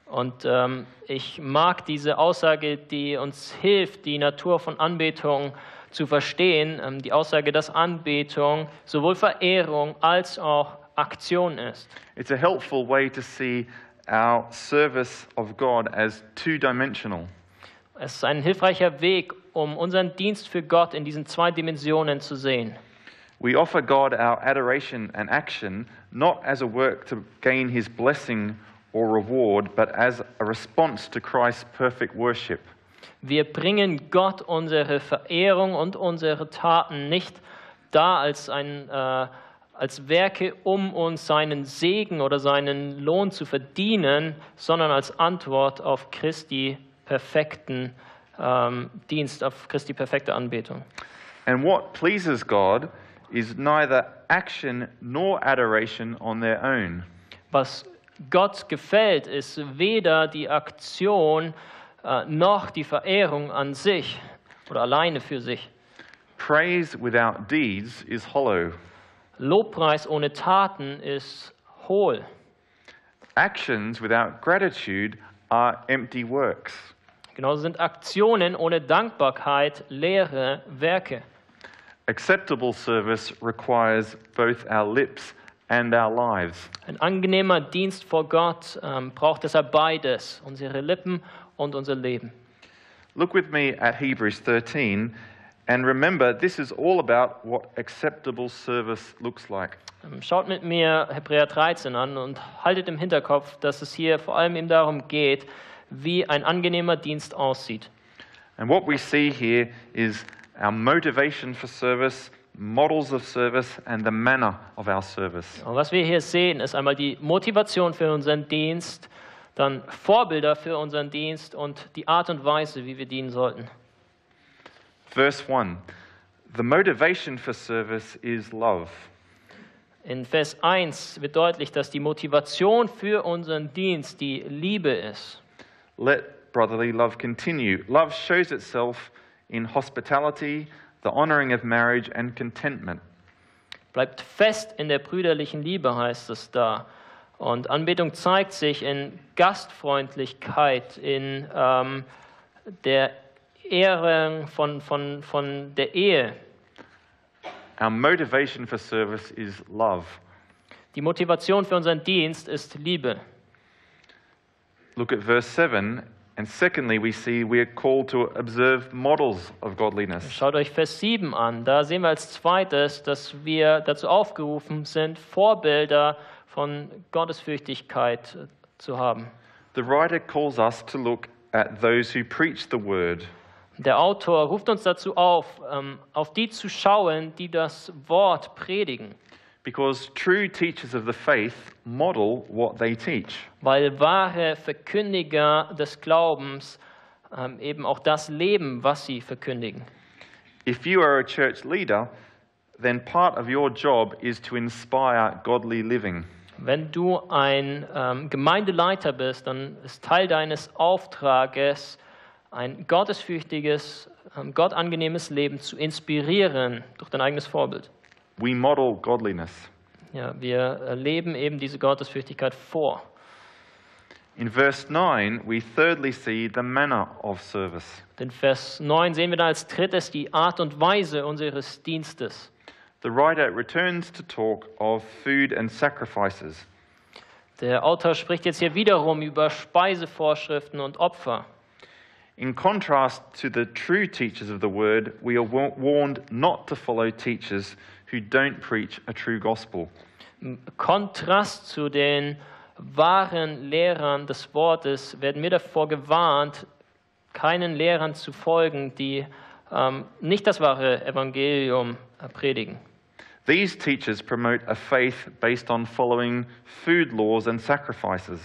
Und ähm, ich mag diese Aussage, die uns hilft, die Natur von Anbetung zu verstehen. Ähm, die Aussage, dass Anbetung sowohl Verehrung als auch Aktion ist. It's a helpful way to see our service of God as two dimensional. Es ist ein hilfreicher Weg, um unseren Dienst für Gott in diesen zwei Dimensionen zu sehen. We offer God our adoration and action not as a work to gain his blessing or reward, but as a response to Christ's perfect worship. Wir bringen Gott unsere Verehrung und unsere Taten nicht dar als, ein, äh, als Werke, um uns seinen Segen oder seinen Lohn zu verdienen, sondern als Antwort auf Christi perfekten ähm, Dienst, auf Christi perfekte Anbetung. And what pleases God is neither action nor adoration on their own. Was Gott gefällt, ist weder die Aktion äh, noch die Verehrung an sich oder alleine für sich. Praise without deeds is hollow. Lobpreis ohne Taten ist hohl. Actions without gratitude are empty works. Genauso sind Aktionen ohne Dankbarkeit leere Werke. Acceptable service requires both our lips and our lives. Ein angenehmer Dienst vor Gott ähm, braucht deshalb beides, unsere Lippen und unser Leben. Look with me at Hebrews 13 and remember this is all about what acceptable service looks like. Ähm, Schaut mit mir Hebräer 13 an und haltet im Hinterkopf, dass es hier vor allem eben darum geht, wie ein angenehmer Dienst aussieht. And what we see here is our motivation for service, models of service, and the manner of our service. Und was wir hier sehen, ist einmal die Motivation für unseren Dienst, dann Vorbilder für unseren Dienst und die Art und Weise, wie wir dienen sollten. Verse 1 The motivation for service is love. In Vers 1 wird deutlich, dass die Motivation für unseren Dienst die Liebe ist. Let brotherly love continue. Love shows itself in hospitality, the honoring of marriage, and contentment. Bleibt fest in der brüderlichen Liebe, heißt es da. Und Anbetung zeigt sich in Gastfreundlichkeit, in ähm, der Ehre von, von, von der Ehe. Our motivation for service is love. Die Motivation für unseren Dienst ist Liebe. Look at verse 7. And secondly, we see we are called to observe models of godliness. Schaut euch Vers 7 an. Da sehen wir als zweites, dass wir dazu aufgerufen sind, Vorbilder von Gottesfürchtigkeit zu haben. The writer calls us to look at those who preach the word. Der Autor ruft uns dazu auf, ähm, auf die zu schauen, die das Wort predigen. Because true teachers of the faith model what they teach. Weil wahre Verkündiger des Glaubens ähm, eben auch das leben, was sie verkündigen. If you are a church leader, then part of your job is to inspire godly living. Wenn du ein ähm, Gemeindeleiter bist, dann ist Teil deines Auftrages, ein gottesfürchtiges, ähm, gottangenehmes Leben zu inspirieren durch dein eigenes Vorbild. We model godliness. Ja, wir äh, leben eben diese Gottesfürchtigkeit vor. In verse 9, we thirdly see the manner of service. In Vers 9 sehen wir dann als drittes die Art und Weise unseres Dienstes. The writer returns to talk of food and sacrifices. Der Autor spricht jetzt hier wiederum über Speisevorschriften und Opfer. In contrast to the true teachers of the word, we are wa- warned not to follow teachers who don't preach a true gospel. Im Kontrast zu den wahren Lehrern des Wortes werden wir davor gewarnt, keinen Lehrern zu folgen, die ähm, nicht das wahre Evangelium äh, predigen. These teachers promote a faith based on following food laws and sacrifices.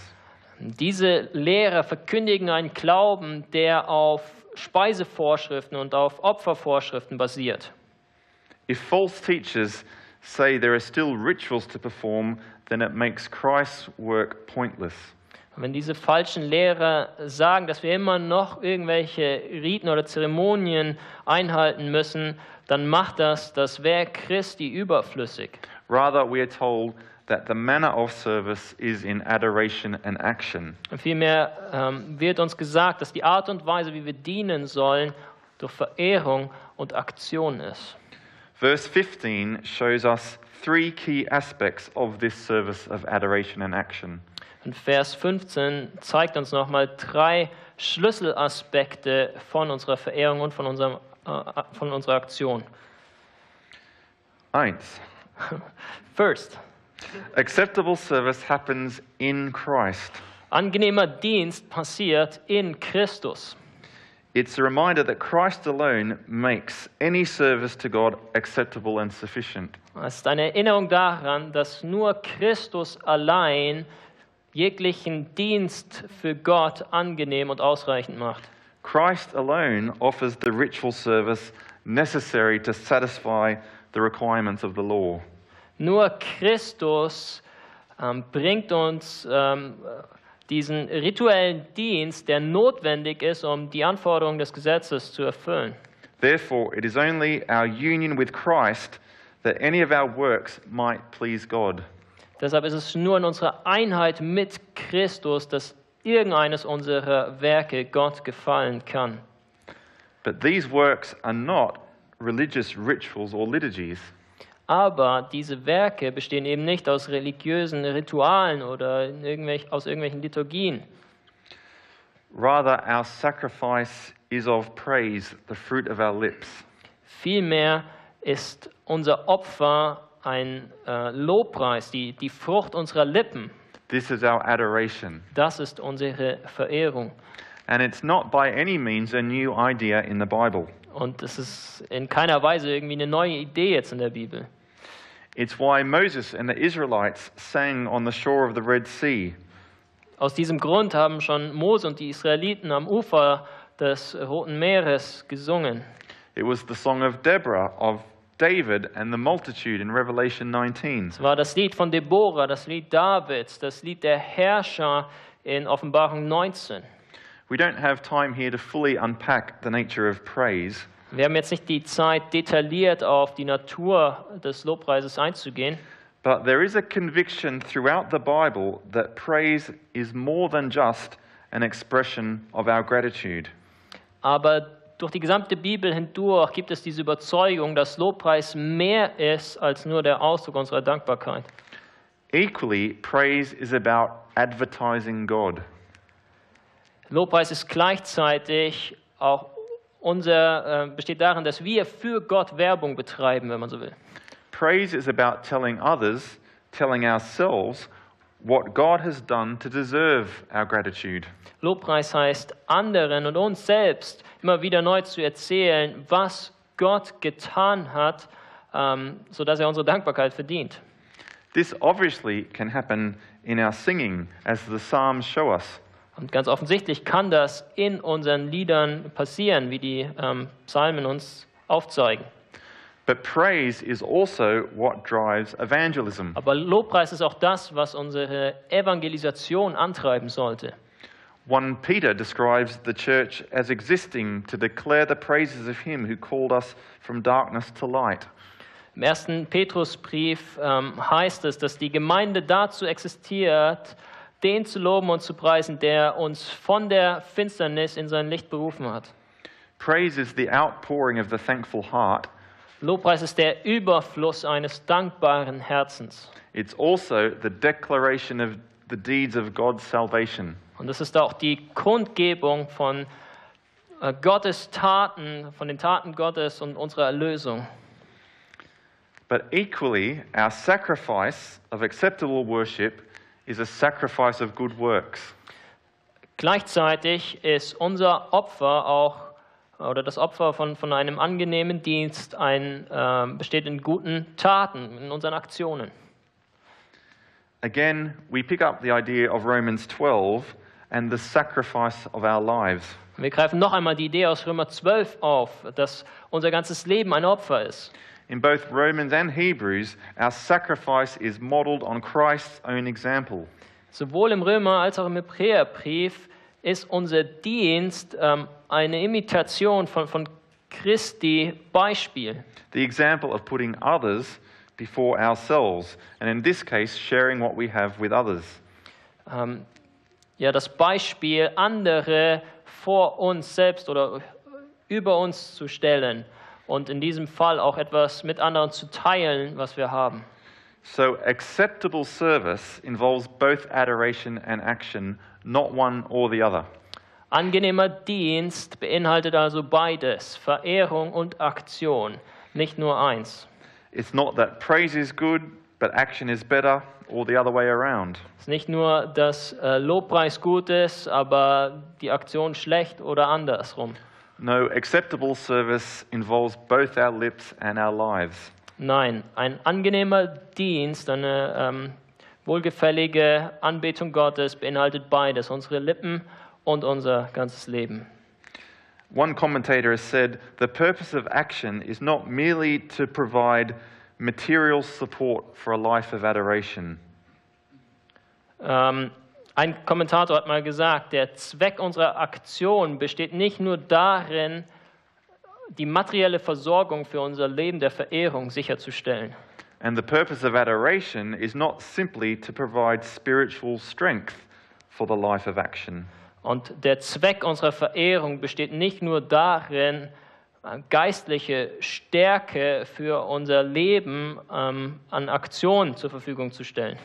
Diese Lehrer verkündigen einen Glauben, der auf Speisevorschriften und auf Opfervorschriften basiert. If false teachers say there are still rituals to perform, then it makes Christ's work pointless. Und wenn diese falschen Lehrer sagen, dass wir immer noch irgendwelche Riten oder Zeremonien einhalten müssen, dann macht das das Werk Christi überflüssig. Rather, we are told that the manner of service is in adoration and action. Vielmehr ähm, wird uns gesagt, dass die Art und Weise, wie wir dienen sollen, durch Verehrung und Aktion ist. Verse 15 shows us three key aspects of this service of adoration and action. Und Vers 15 zeigt uns nochmal drei Schlüsselaspekte von unserer Verehrung und von, unserem, äh, von unserer Aktion. Eins. First, Acceptable service happens in Christ. angenehmer Dienst passiert in Christus. It's a reminder that Christ alone makes any service to God acceptable and sufficient. Es ist eine Erinnerung daran, dass nur Christus allein jeglichen Dienst für Gott angenehm und ausreichend macht. Christ alone offers the ritual service necessary to satisfy the requirements of the law. Nur Christus ähm, bringt uns ähm, diesen rituellen Dienst, der notwendig ist, um die Anforderungen des Gesetzes zu erfüllen. Therefore, it is only our union with Christ that any of our works might please God. Deshalb ist es nur in unserer Einheit mit Christus, dass irgendeines unserer Werke Gott gefallen kann. But these works are not religious rituals or liturgies. Aber diese Werke bestehen eben nicht aus religiösen Ritualen oder irgendwelch, aus irgendwelchen Liturgien. Rather, our sacrifice is of praise, the fruit of our lips. Vielmehr ist unser Opfer ein äh, Lobpreis, die, die Frucht unserer Lippen. This is our adoration. Das ist unsere Verehrung. And it's not by any means a new idea in the Bible. Und es ist in keiner Weise irgendwie eine neue Idee jetzt in der Bibel. It's why Moses and the Israelites sang on the shore of the Red Sea. Aus diesem Grund haben schon Mose und die Israeliten am Ufer des Roten Meeres gesungen. It was the song of Deborah, of David, and the multitude in Revelation 19. Es war das Lied von Deborah, das Lied Davids, das Lied der Herrscher in Offenbarung 19. We don't have time here to fully unpack the nature of praise, Wir haben jetzt nicht die Zeit, detailliert auf die Natur des Lobpreises einzugehen. but there is a conviction throughout the Bible that praise is more than just an expression of our gratitude. Aber durch die gesamte Bibel hindurch gibt es diese Überzeugung, dass Lobpreis mehr ist als nur der Ausdruck unserer Dankbarkeit. Equally, praise is about advertising God. Lobpreis ist gleichzeitig auch unser, äh, besteht darin, dass wir für Gott Werbung betreiben, wenn man so will. Praise is about telling others, telling ourselves, what God has done to deserve our gratitude. Lobpreis heißt, anderen und uns selbst immer wieder neu zu erzählen, was Gott getan hat, ähm, sodass er unsere Dankbarkeit verdient. This obviously can happen in our singing, as the Psalms show us. Und ganz offensichtlich kann das in unseren Liedern passieren, wie die ähm, Psalmen uns aufzeigen. But praise is also what drives evangelism. Aber Lobpreis ist auch das, was unsere Evangelisation antreiben sollte. 1 Peter describes the church as existing to declare the praises of him who called us from darkness to light. Im ersten Petrusbrief ähm, heißt es, dass die Gemeinde dazu existiert, den zu loben und zu preisen, der uns von der Finsternis in sein Licht berufen hat. Praise is the outpouring of the thankful heart. Lobpreis ist der Überfluss eines dankbaren Herzens. It's also the declaration of the deeds of God's salvation. Und es ist auch die Kundgebung von äh, Gottes Taten, von den Taten Gottes und unserer Erlösung. But equally, our sacrifice of acceptable worship is a sacrifice of good works. Gleichzeitig ist unser Opfer auch oder das Opfer von, von einem angenehmen Dienst ein, äh, besteht in guten Taten, in unseren Aktionen. Again, we pick up the idea of Romans 12 and the sacrifice of our lives. Wir greifen noch einmal die Idee aus Römer 12 auf, dass unser ganzes Leben ein Opfer ist. In both Romans and Hebrews, our sacrifice is modeled on Christ's own example. Sowohl im Römer als auch im Hebräerbrief ist unser Dienst ähm, eine Imitation von, von Christi Beispiel. The example of putting others before ourselves, and in this case, sharing what we have with others. Ähm, ja, das Beispiel, andere vor uns selbst oder über uns zu stellen und in diesem Fall auch etwas mit anderen zu teilen, was wir haben. So, acceptable service involves both adoration and action, not one or the other. Angenehmer Dienst beinhaltet also beides, Verehrung und Aktion, nicht nur eins. It's not that praise is good, but action is better, or the other way around. Es ist nicht nur, dass äh, Lobpreis gut ist, aber die Aktion schlecht oder andersrum. No, acceptable service involves both our lips and our lives. Nein, ein angenehmer Dienst, eine ähm, wohlgefällige Anbetung Gottes beinhaltet beides, unsere Lippen und unser ganzes Leben. One commentator has said the purpose of action is not merely to provide material support for a life of adoration. Ähm, ein Kommentator hat mal gesagt, der Zweck unserer Aktion besteht nicht nur darin, die materielle Versorgung für unser Leben der Verehrung sicherzustellen. And the purpose of adoration is not simply to provide spiritual strength for the life of action. Und der Zweck unserer Verehrung besteht nicht nur darin, geistliche Stärke für unser Leben ähm, an Aktionen zur Verfügung zu stellen.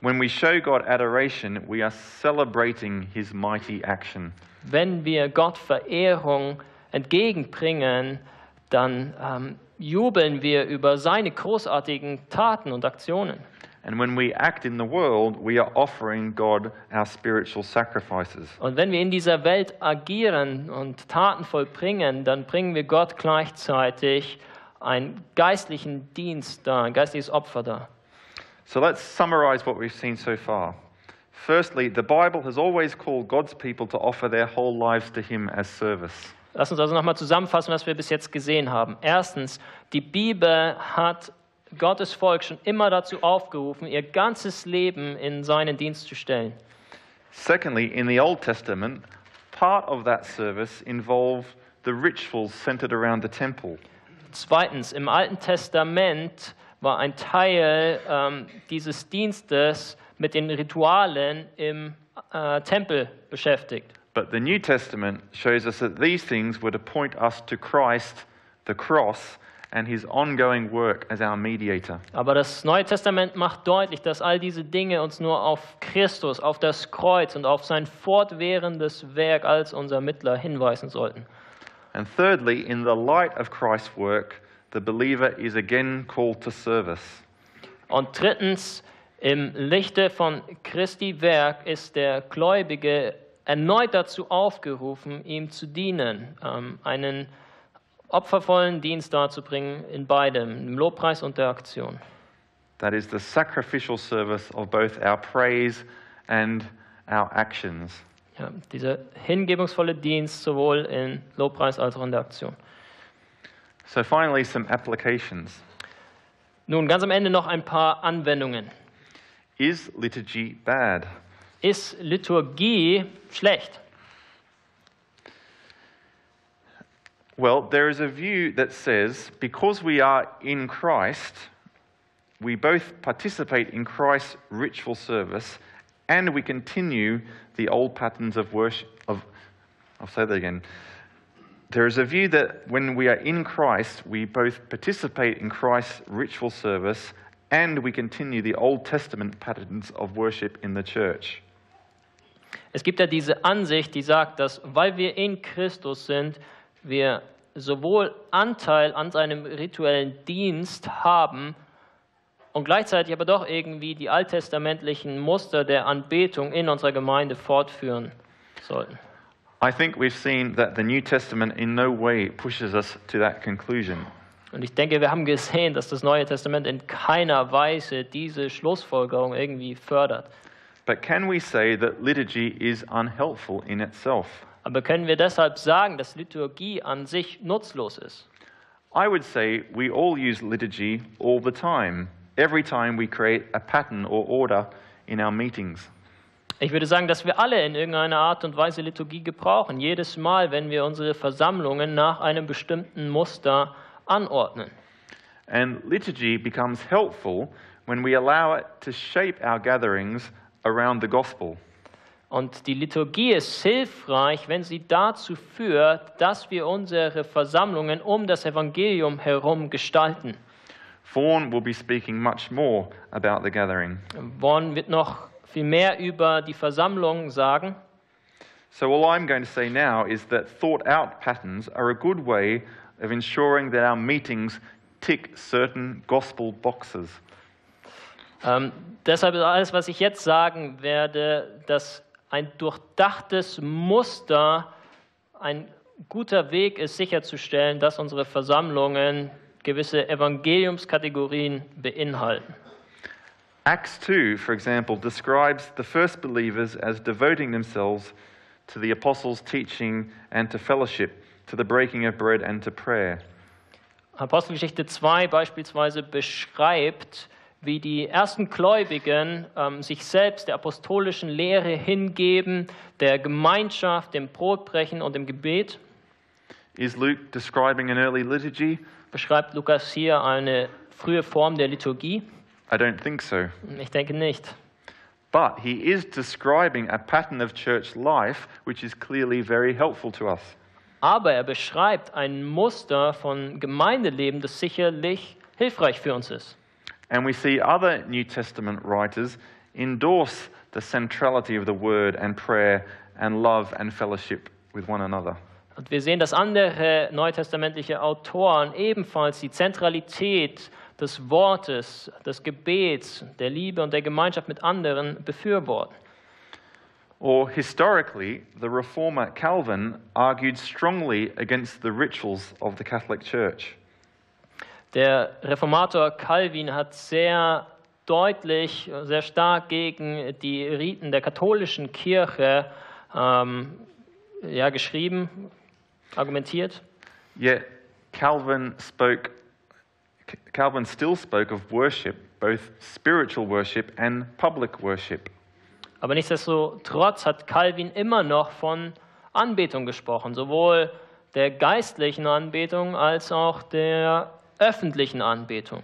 When we show God adoration, we are celebrating his mighty action. Wenn wir Gott Verehrung entgegenbringen, dann ähm, jubeln wir über seine großartigen Taten und Aktionen. And when we act in the world, we are offering God our spiritual sacrifices. Und wenn wir in dieser Welt agieren und Taten vollbringen, dann bringen wir Gott gleichzeitig einen geistlichen Dienst dar, ein geistliches Opfer dar. So let's summarize what we've seen so far. Firstly, the Bible has always called God's people to offer their whole lives to Him as service. Lass uns also nochmal zusammenfassen, was wir bis jetzt gesehen haben. Erstens, die Bibel hat Gottes Volk schon immer dazu aufgerufen, ihr ganzes Leben in seinen Dienst zu stellen. Secondly, in the Old Testament, part of that service involved the rituals centered around the temple. Zweitens, im Alten Testament war ein Teil ähm, dieses Dienstes mit den Ritualen im äh, Tempel beschäftigt. But the New Testament shows us that these things were to point us to Christ, the cross, and his ongoing work as our mediator. Aber das Neue Testament macht deutlich, dass all diese Dinge uns nur auf Christus, auf das Kreuz und auf sein fortwährendes Werk als unser Mittler hinweisen sollten. And thirdly, in the light of Christ's work, the believer is again called to service. Und drittens, im Lichte von Christi Werk ist der Gläubige erneut dazu aufgerufen, ihm zu dienen, ähm, einen opfervollen Dienst darzubringen in beidem, im Lobpreis und der Aktion. That is the sacrificial service of both our praise and our actions. Ja, dieser hingebungsvolle Dienst sowohl in Lobpreis als auch in der Aktion. So, finally, some applications. Nun, ganz am Ende noch ein paar Anwendungen. Is liturgy bad? Ist Liturgie schlecht? Well, there is a view that says because we are in Christ, we both participate in Christ's ritual service and we continue the old patterns of worship. Of, I'll say that again. There is a view that when we are in Christ, we both participate in Christ's ritual service and we continue the Old Testament patterns of worship in the church. Es gibt ja diese Ansicht, die sagt, dass weil wir in Christus sind, wir sowohl Anteil an seinem rituellen Dienst haben und gleichzeitig aber doch irgendwie die alttestamentlichen Muster der Anbetung in unserer Gemeinde fortführen sollten. I think we've seen that the New Testament in no way pushes us to that conclusion. Und ich denke, wir haben gesehen, dass das Neue Testament in keiner Weise diese Schlussfolgerung irgendwie fördert. But can we say that liturgy is unhelpful in itself? Aber können wir deshalb sagen, dass Liturgie an sich nutzlos ist? I would say we all use liturgy all the time, every time we create a pattern or order in our meetings. Ich würde sagen, dass wir alle in irgendeiner Art und Weise Liturgie gebrauchen, jedes Mal, wenn wir unsere Versammlungen nach einem bestimmten Muster anordnen. And liturgy becomes helpful when we allow it to shape our gatherings around the gospel. Und die Liturgie ist hilfreich, wenn sie dazu führt, dass wir unsere Versammlungen um das Evangelium herum gestalten. Vaughan will be speaking much more about the gathering. Warren wird noch viel mehr über die Versammlung sagen. So, all I'm going to say now is that thought out patterns are a good way of ensuring that our meetings tick certain gospel boxes. Ähm, deshalb ist alles, was ich jetzt sagen werde, dass ein durchdachtes Muster ein guter Weg ist, sicherzustellen, dass unsere Versammlungen gewisse Evangeliumskategorien beinhalten. Acts 2, for example, describes the first believers as devoting themselves to the apostles' teaching and to fellowship, to the breaking of bread and to prayer. Apostelgeschichte 2 beispielsweise beschreibt, wie die ersten Gläubigen ähm, sich selbst der apostolischen Lehre hingeben, der Gemeinschaft, dem Brotbrechen und dem Gebet. Is Luke describing an early liturgy? Beschreibt Lukas hier eine frühe Form der Liturgie? I don't think so. Ich denke nicht. But he is describing a pattern of church life which is clearly very helpful to us. Aber er beschreibt ein Muster von Gemeindeleben, das sicherlich hilfreich für uns ist. And we see other New Testament writers endorse the centrality of the word and prayer and love and fellowship with one another. Und wir sehen, dass andere neutestamentliche Autoren ebenfalls die Zentralität des Wortes, des Gebets, der Liebe und der Gemeinschaft mit anderen befürworten. Or historically, the reformer Calvin argued strongly against the rituals of the Catholic Church. Der Reformator Calvin hat sehr deutlich, sehr stark gegen die Riten der katholischen Kirche ähm, ja, geschrieben, argumentiert. Yet Calvin spoke Calvin still spoke of worship, both spiritual worship and public worship. Aber nichtsdestotrotz hat Calvin immer noch von Anbetung gesprochen, sowohl der geistlichen Anbetung als auch der öffentlichen Anbetung.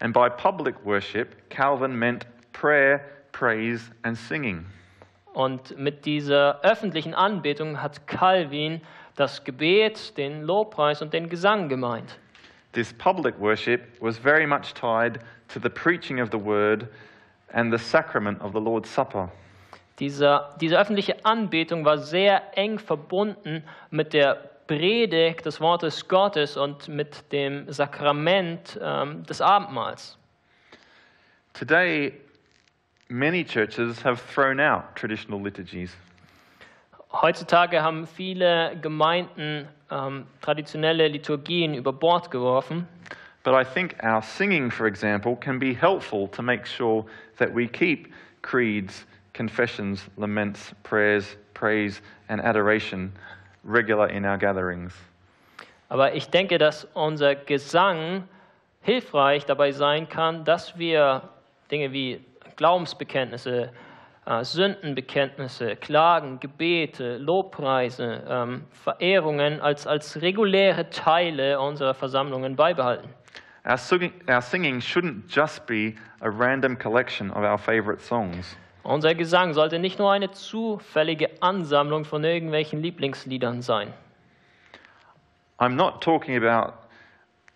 And by public worship, Calvin meant prayer, praise, and singing. Und mit dieser öffentlichen Anbetung hat Calvin das Gebet, den Lobpreis und den Gesang gemeint. This public worship was very much tied to the preaching of the word and the sacrament of the Lord's Supper. Diese, diese öffentliche Anbetung war sehr eng verbunden mit der Predigt des Wortes Gottes und mit dem Sakrament ähm, des Abendmahls. Today, many churches have thrown out traditional liturgies. Heutzutage haben viele Gemeinden ähm, traditionelle Liturgien über Bord geworfen. But I think our singing, for example, can be helpful to make sure that we keep creeds, confessions, laments, prayers, praise, and adoration regular in our gatherings. Aber ich denke, dass unser Gesang hilfreich dabei sein kann, dass wir Dinge wie Glaubensbekenntnisse, äh, Sündenbekenntnisse, Klagen, Gebete, Lobpreise, ähm, Verehrungen als, als reguläre Teile unserer Versammlungen beibehalten. Our singing, our singing shouldn't just be a random collection of our favorite songs. Unser Gesang sollte nicht nur eine zufällige Ansammlung von irgendwelchen Lieblingsliedern sein. I'm not talking about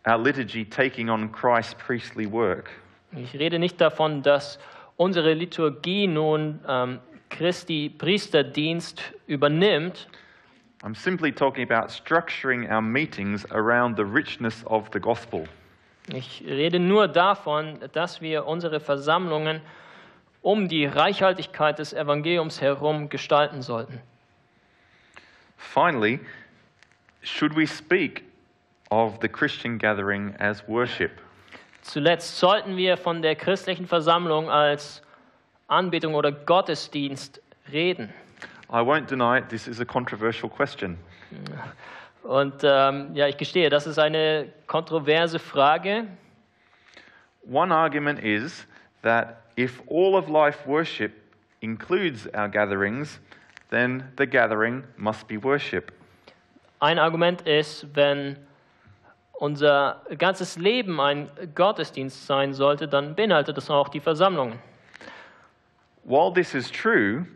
our liturgy taking on Christ's priestly work. Ich rede nicht davon, dass unsere Liturgie nun ähm, Christi Priesterdienst übernimmt. I'm simply talking about structuring our meetings around the richness of the gospel. Ich rede nur davon, dass wir unsere Versammlungen um die Reichhaltigkeit des Evangeliums herum gestalten sollten. Finally, should we speak of the Christian gathering as worship? Zuletzt sollten wir von der christlichen Versammlung als Anbetung oder Gottesdienst reden. I won't deny it, this is a controversial question. Und ähm, ja, ich gestehe, das ist eine kontroverse Frage. One argument is that if all of life worship includes our gatherings, then the gathering must be worship. Ein Argument ist, wenn unser ganzes Leben ein Gottesdienst sein sollte, dann beinhaltet das auch die Versammlungen. While this is true,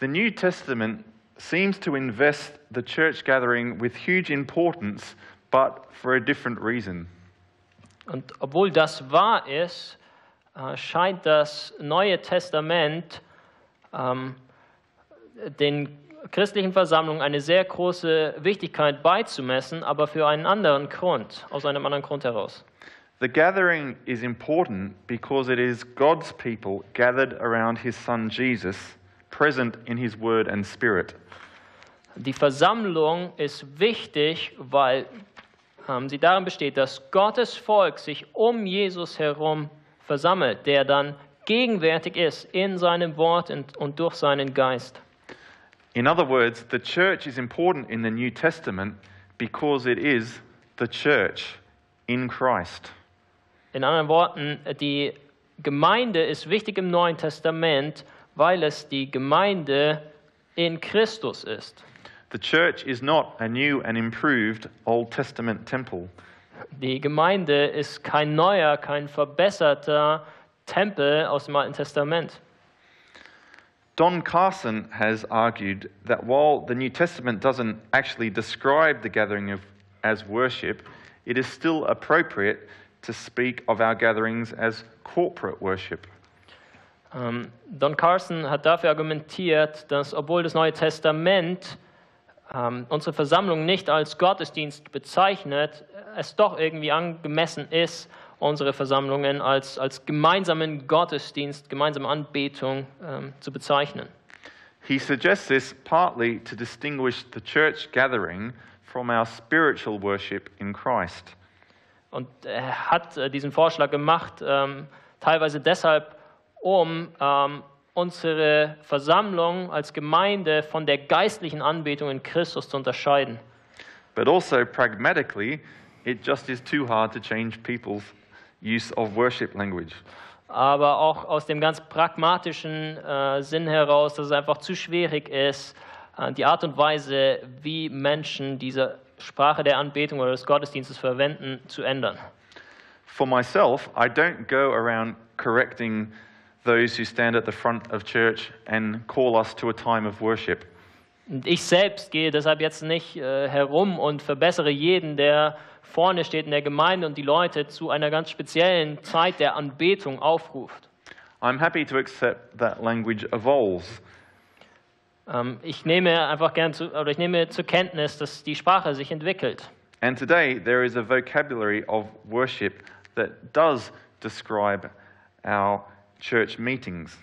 the New Testament seems to invest the church gathering with huge importance, but for a different reason. Und obwohl das wahr ist, scheint das Neue Testament ähm, den christlichen Versammlungen eine sehr große Wichtigkeit beizumessen, aber für einen anderen Grund, aus einem anderen Grund heraus. The gathering is important because it is God's people gathered around his son Jesus, present in his word and spirit. Die Versammlung ist wichtig, weil ähm, sie darin besteht, dass Gottes Volk sich um Jesus herum versammelt, der dann gegenwärtig ist in seinem Wort und, durch seinen Geist. In other words, the church is important in the New Testament because it is the church in Christ. In anderen Worten, die Gemeinde ist wichtig im Neuen Testament, weil es die Gemeinde in Christus ist. The church is not a new and improved Old Testament temple. Die Gemeinde ist kein neuer, kein verbesserter Tempel aus dem Alten Testament. Don Carson has argued that while the New Testament doesn't actually describe the gathering of, as worship, it is still appropriate to speak of our gatherings as corporate worship. Ähm, Don Carson hat dafür argumentiert, dass obwohl das Neue Testament ähm, unsere Versammlung nicht als Gottesdienst bezeichnet, es doch irgendwie angemessen ist, unsere Versammlungen als, als gemeinsamen Gottesdienst, gemeinsame Anbetung ähm, zu bezeichnen. He suggests this partly to distinguish the church gathering from our spiritual worship in Christ. Und er hat äh, diesen Vorschlag gemacht, ähm, teilweise deshalb, um ähm, unsere Versammlung als Gemeinde von der geistlichen Anbetung in Christus zu unterscheiden. But also pragmatically, it just is too hard to change people's use of worship language. aber auch aus dem ganz pragmatischen äh, Sinn heraus, dass es einfach zu schwierig ist, äh, die Art und Weise, wie Menschen diese Sprache der Anbetung oder des Gottesdienstes verwenden, zu ändern. For myself, I don't go around correcting those who stand at the front of church and call us to a time of worship. Und ich selbst gehe deshalb jetzt nicht äh, herum und verbessere jeden, der vorne steht in der Gemeinde und die Leute zu einer ganz speziellen Zeit der Anbetung aufruft. I'm happy to accept that language evolves. Ähm, ich nehme einfach gern zu, oder ich nehme zur Kenntnis, dass die Sprache sich entwickelt. And today, there is a vocabulary of worship that does describe our church meetings.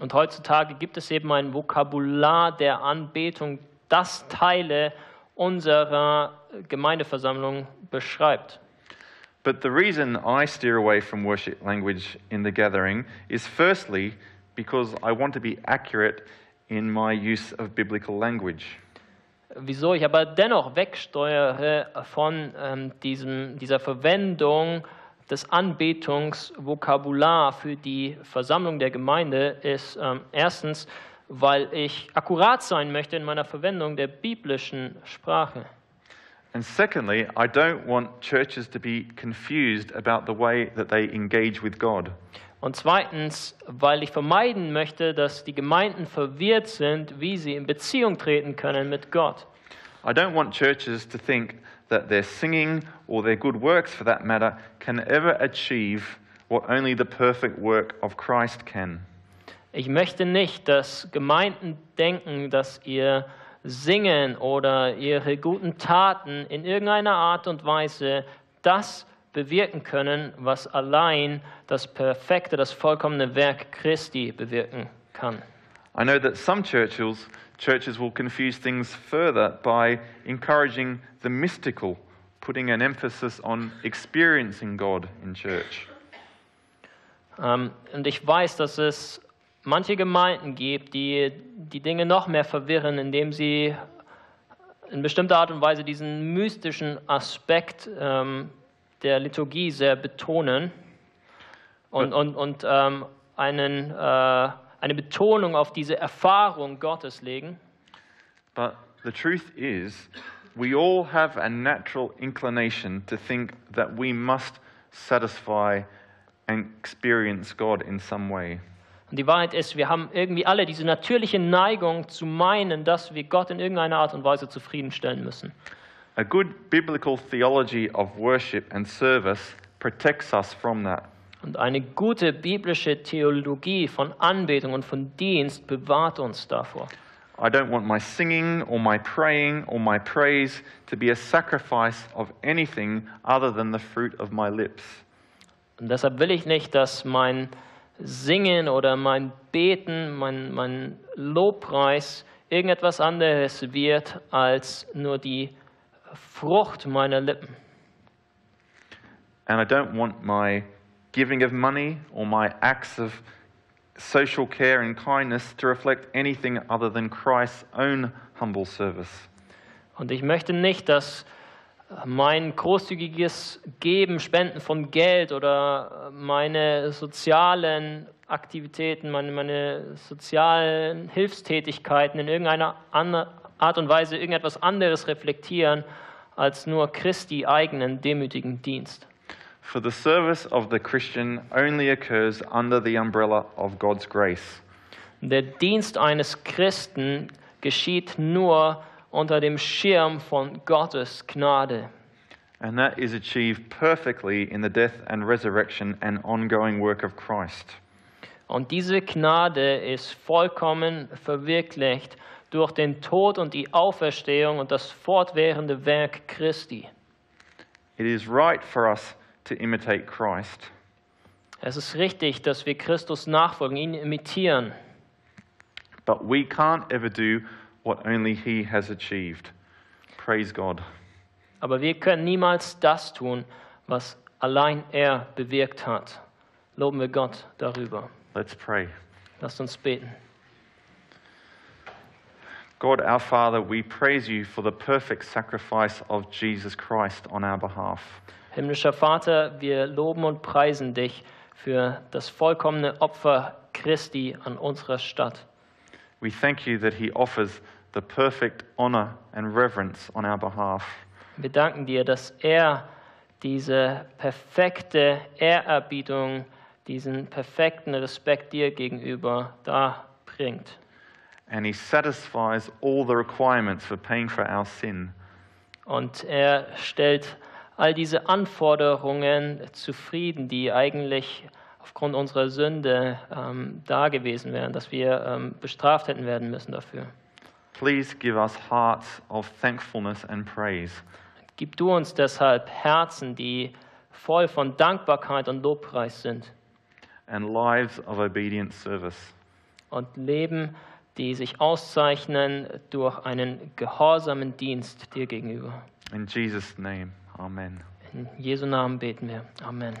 Und heutzutage gibt es eben ein Vokabular der Anbetung, das Teile unserer Gemeindeversammlung beschreibt. But the reason I steer away from worship language in the gathering is firstly because I want to be accurate in my use of biblical language. Wieso ich aber dennoch wegsteuere von ähm, diesem, dieser Verwendung des Anbetungsvokabular für die Versammlung der Gemeinde ist ähm, erstens, weil ich akkurat sein möchte in meiner Verwendung der biblischen Sprache. And secondly, I don't want churches to be confused about the way that they engage with God. Und zweitens, weil ich vermeiden möchte, dass die Gemeinden verwirrt sind, wie sie in Beziehung treten können mit Gott. I don't want churches to think that their singing or their good works, for that matter, can ever achieve what only the perfect work of Christ can. Ich möchte nicht, dass Gemeinden denken, dass ihr Singen oder ihre guten Taten in irgendeiner Art und Weise das bewirken können, was allein das perfekte, das vollkommene Werk Christi bewirken kann. I know that some churches, churches will confuse things further by encouraging the mystical, putting an emphasis on experiencing God in church. Ähm, und ich weiß, dass es manche Gemeinden gibt, die die Dinge noch mehr verwirren, indem sie in bestimmter Art und Weise diesen mystischen Aspekt ähm, der Liturgie sehr betonen und, und, und ähm, einen, äh, eine Betonung auf diese Erfahrung Gottes legen. But the truth is, we all have a natural inclination to think that we must satisfy and experience God in some way. Und die Wahrheit ist, wir haben irgendwie alle diese natürliche Neigung zu meinen, dass wir Gott in irgendeiner Art und Weise zufriedenstellen müssen. A good biblical theology of worship and service protects us from that. Und eine gute biblische Theologie von Anbetung und von Dienst bewahrt uns davor. I don't want my singing or my praying or my praise to be a sacrifice of anything other than the fruit of my lips. Und deshalb will ich nicht, dass mein Singen oder mein Beten, mein, mein Lobpreis irgendetwas anderes wird als nur die Frucht meiner Lippen. And I don't want my giving of money or my acts of social care and kindness to reflect anything other than Christ's own humble service. Und ich möchte nicht, dass mein großzügiges Geben, Spenden von Geld oder meine sozialen Aktivitäten, meine, meine sozialen Hilfstätigkeiten in irgendeiner Art und Weise irgendetwas anderes reflektieren als nur Christi eigenen demütigen Dienst. For the service of the Christian only occurs under the umbrella of God's grace. Der Dienst eines Christen geschieht nur unter dem Schirm von Gottes Gnade. And that is achieved perfectly in the death and resurrection and ongoing work of Christ. Und diese Gnade ist vollkommen verwirklicht durch den Tod und die Auferstehung und das fortwährende Werk Christi. It is right for us to imitate Christ, Es ist richtig, dass wir Christus nachfolgen, ihn imitieren. but we can't ever do what only He has achieved. Praise God. Aber wir können niemals das tun, was allein er bewirkt hat. Loben wir Gott darüber. Let's pray. Lasst uns beten. God, our Father, we praise you for the perfect sacrifice of Jesus Christ on our behalf. Himmlischer Vater, wir loben und preisen dich für das vollkommene Opfer Christi an unserer Stadt. We thank you that He offers the perfect honor and reverence on our behalf. Wir danken dir, dass er diese perfekte Ehrerbietung, diesen perfekten Respekt dir gegenüber darbringt. And He satisfies all the requirements for paying for our sin. Und er stellt all diese Anforderungen zufrieden, die eigentlich aufgrund unserer Sünde ähm, da gewesen wären, dass wir ähm, bestraft hätten werden müssen dafür. Please give us hearts of thankfulness and praise. Gib du uns deshalb Herzen, die voll von Dankbarkeit und Lobpreis sind and lives of obedient service. und Leben, die sich auszeichnen durch einen gehorsamen Dienst dir gegenüber. In Jesus' name, Amen. In Jesu Namen beten wir. Amen.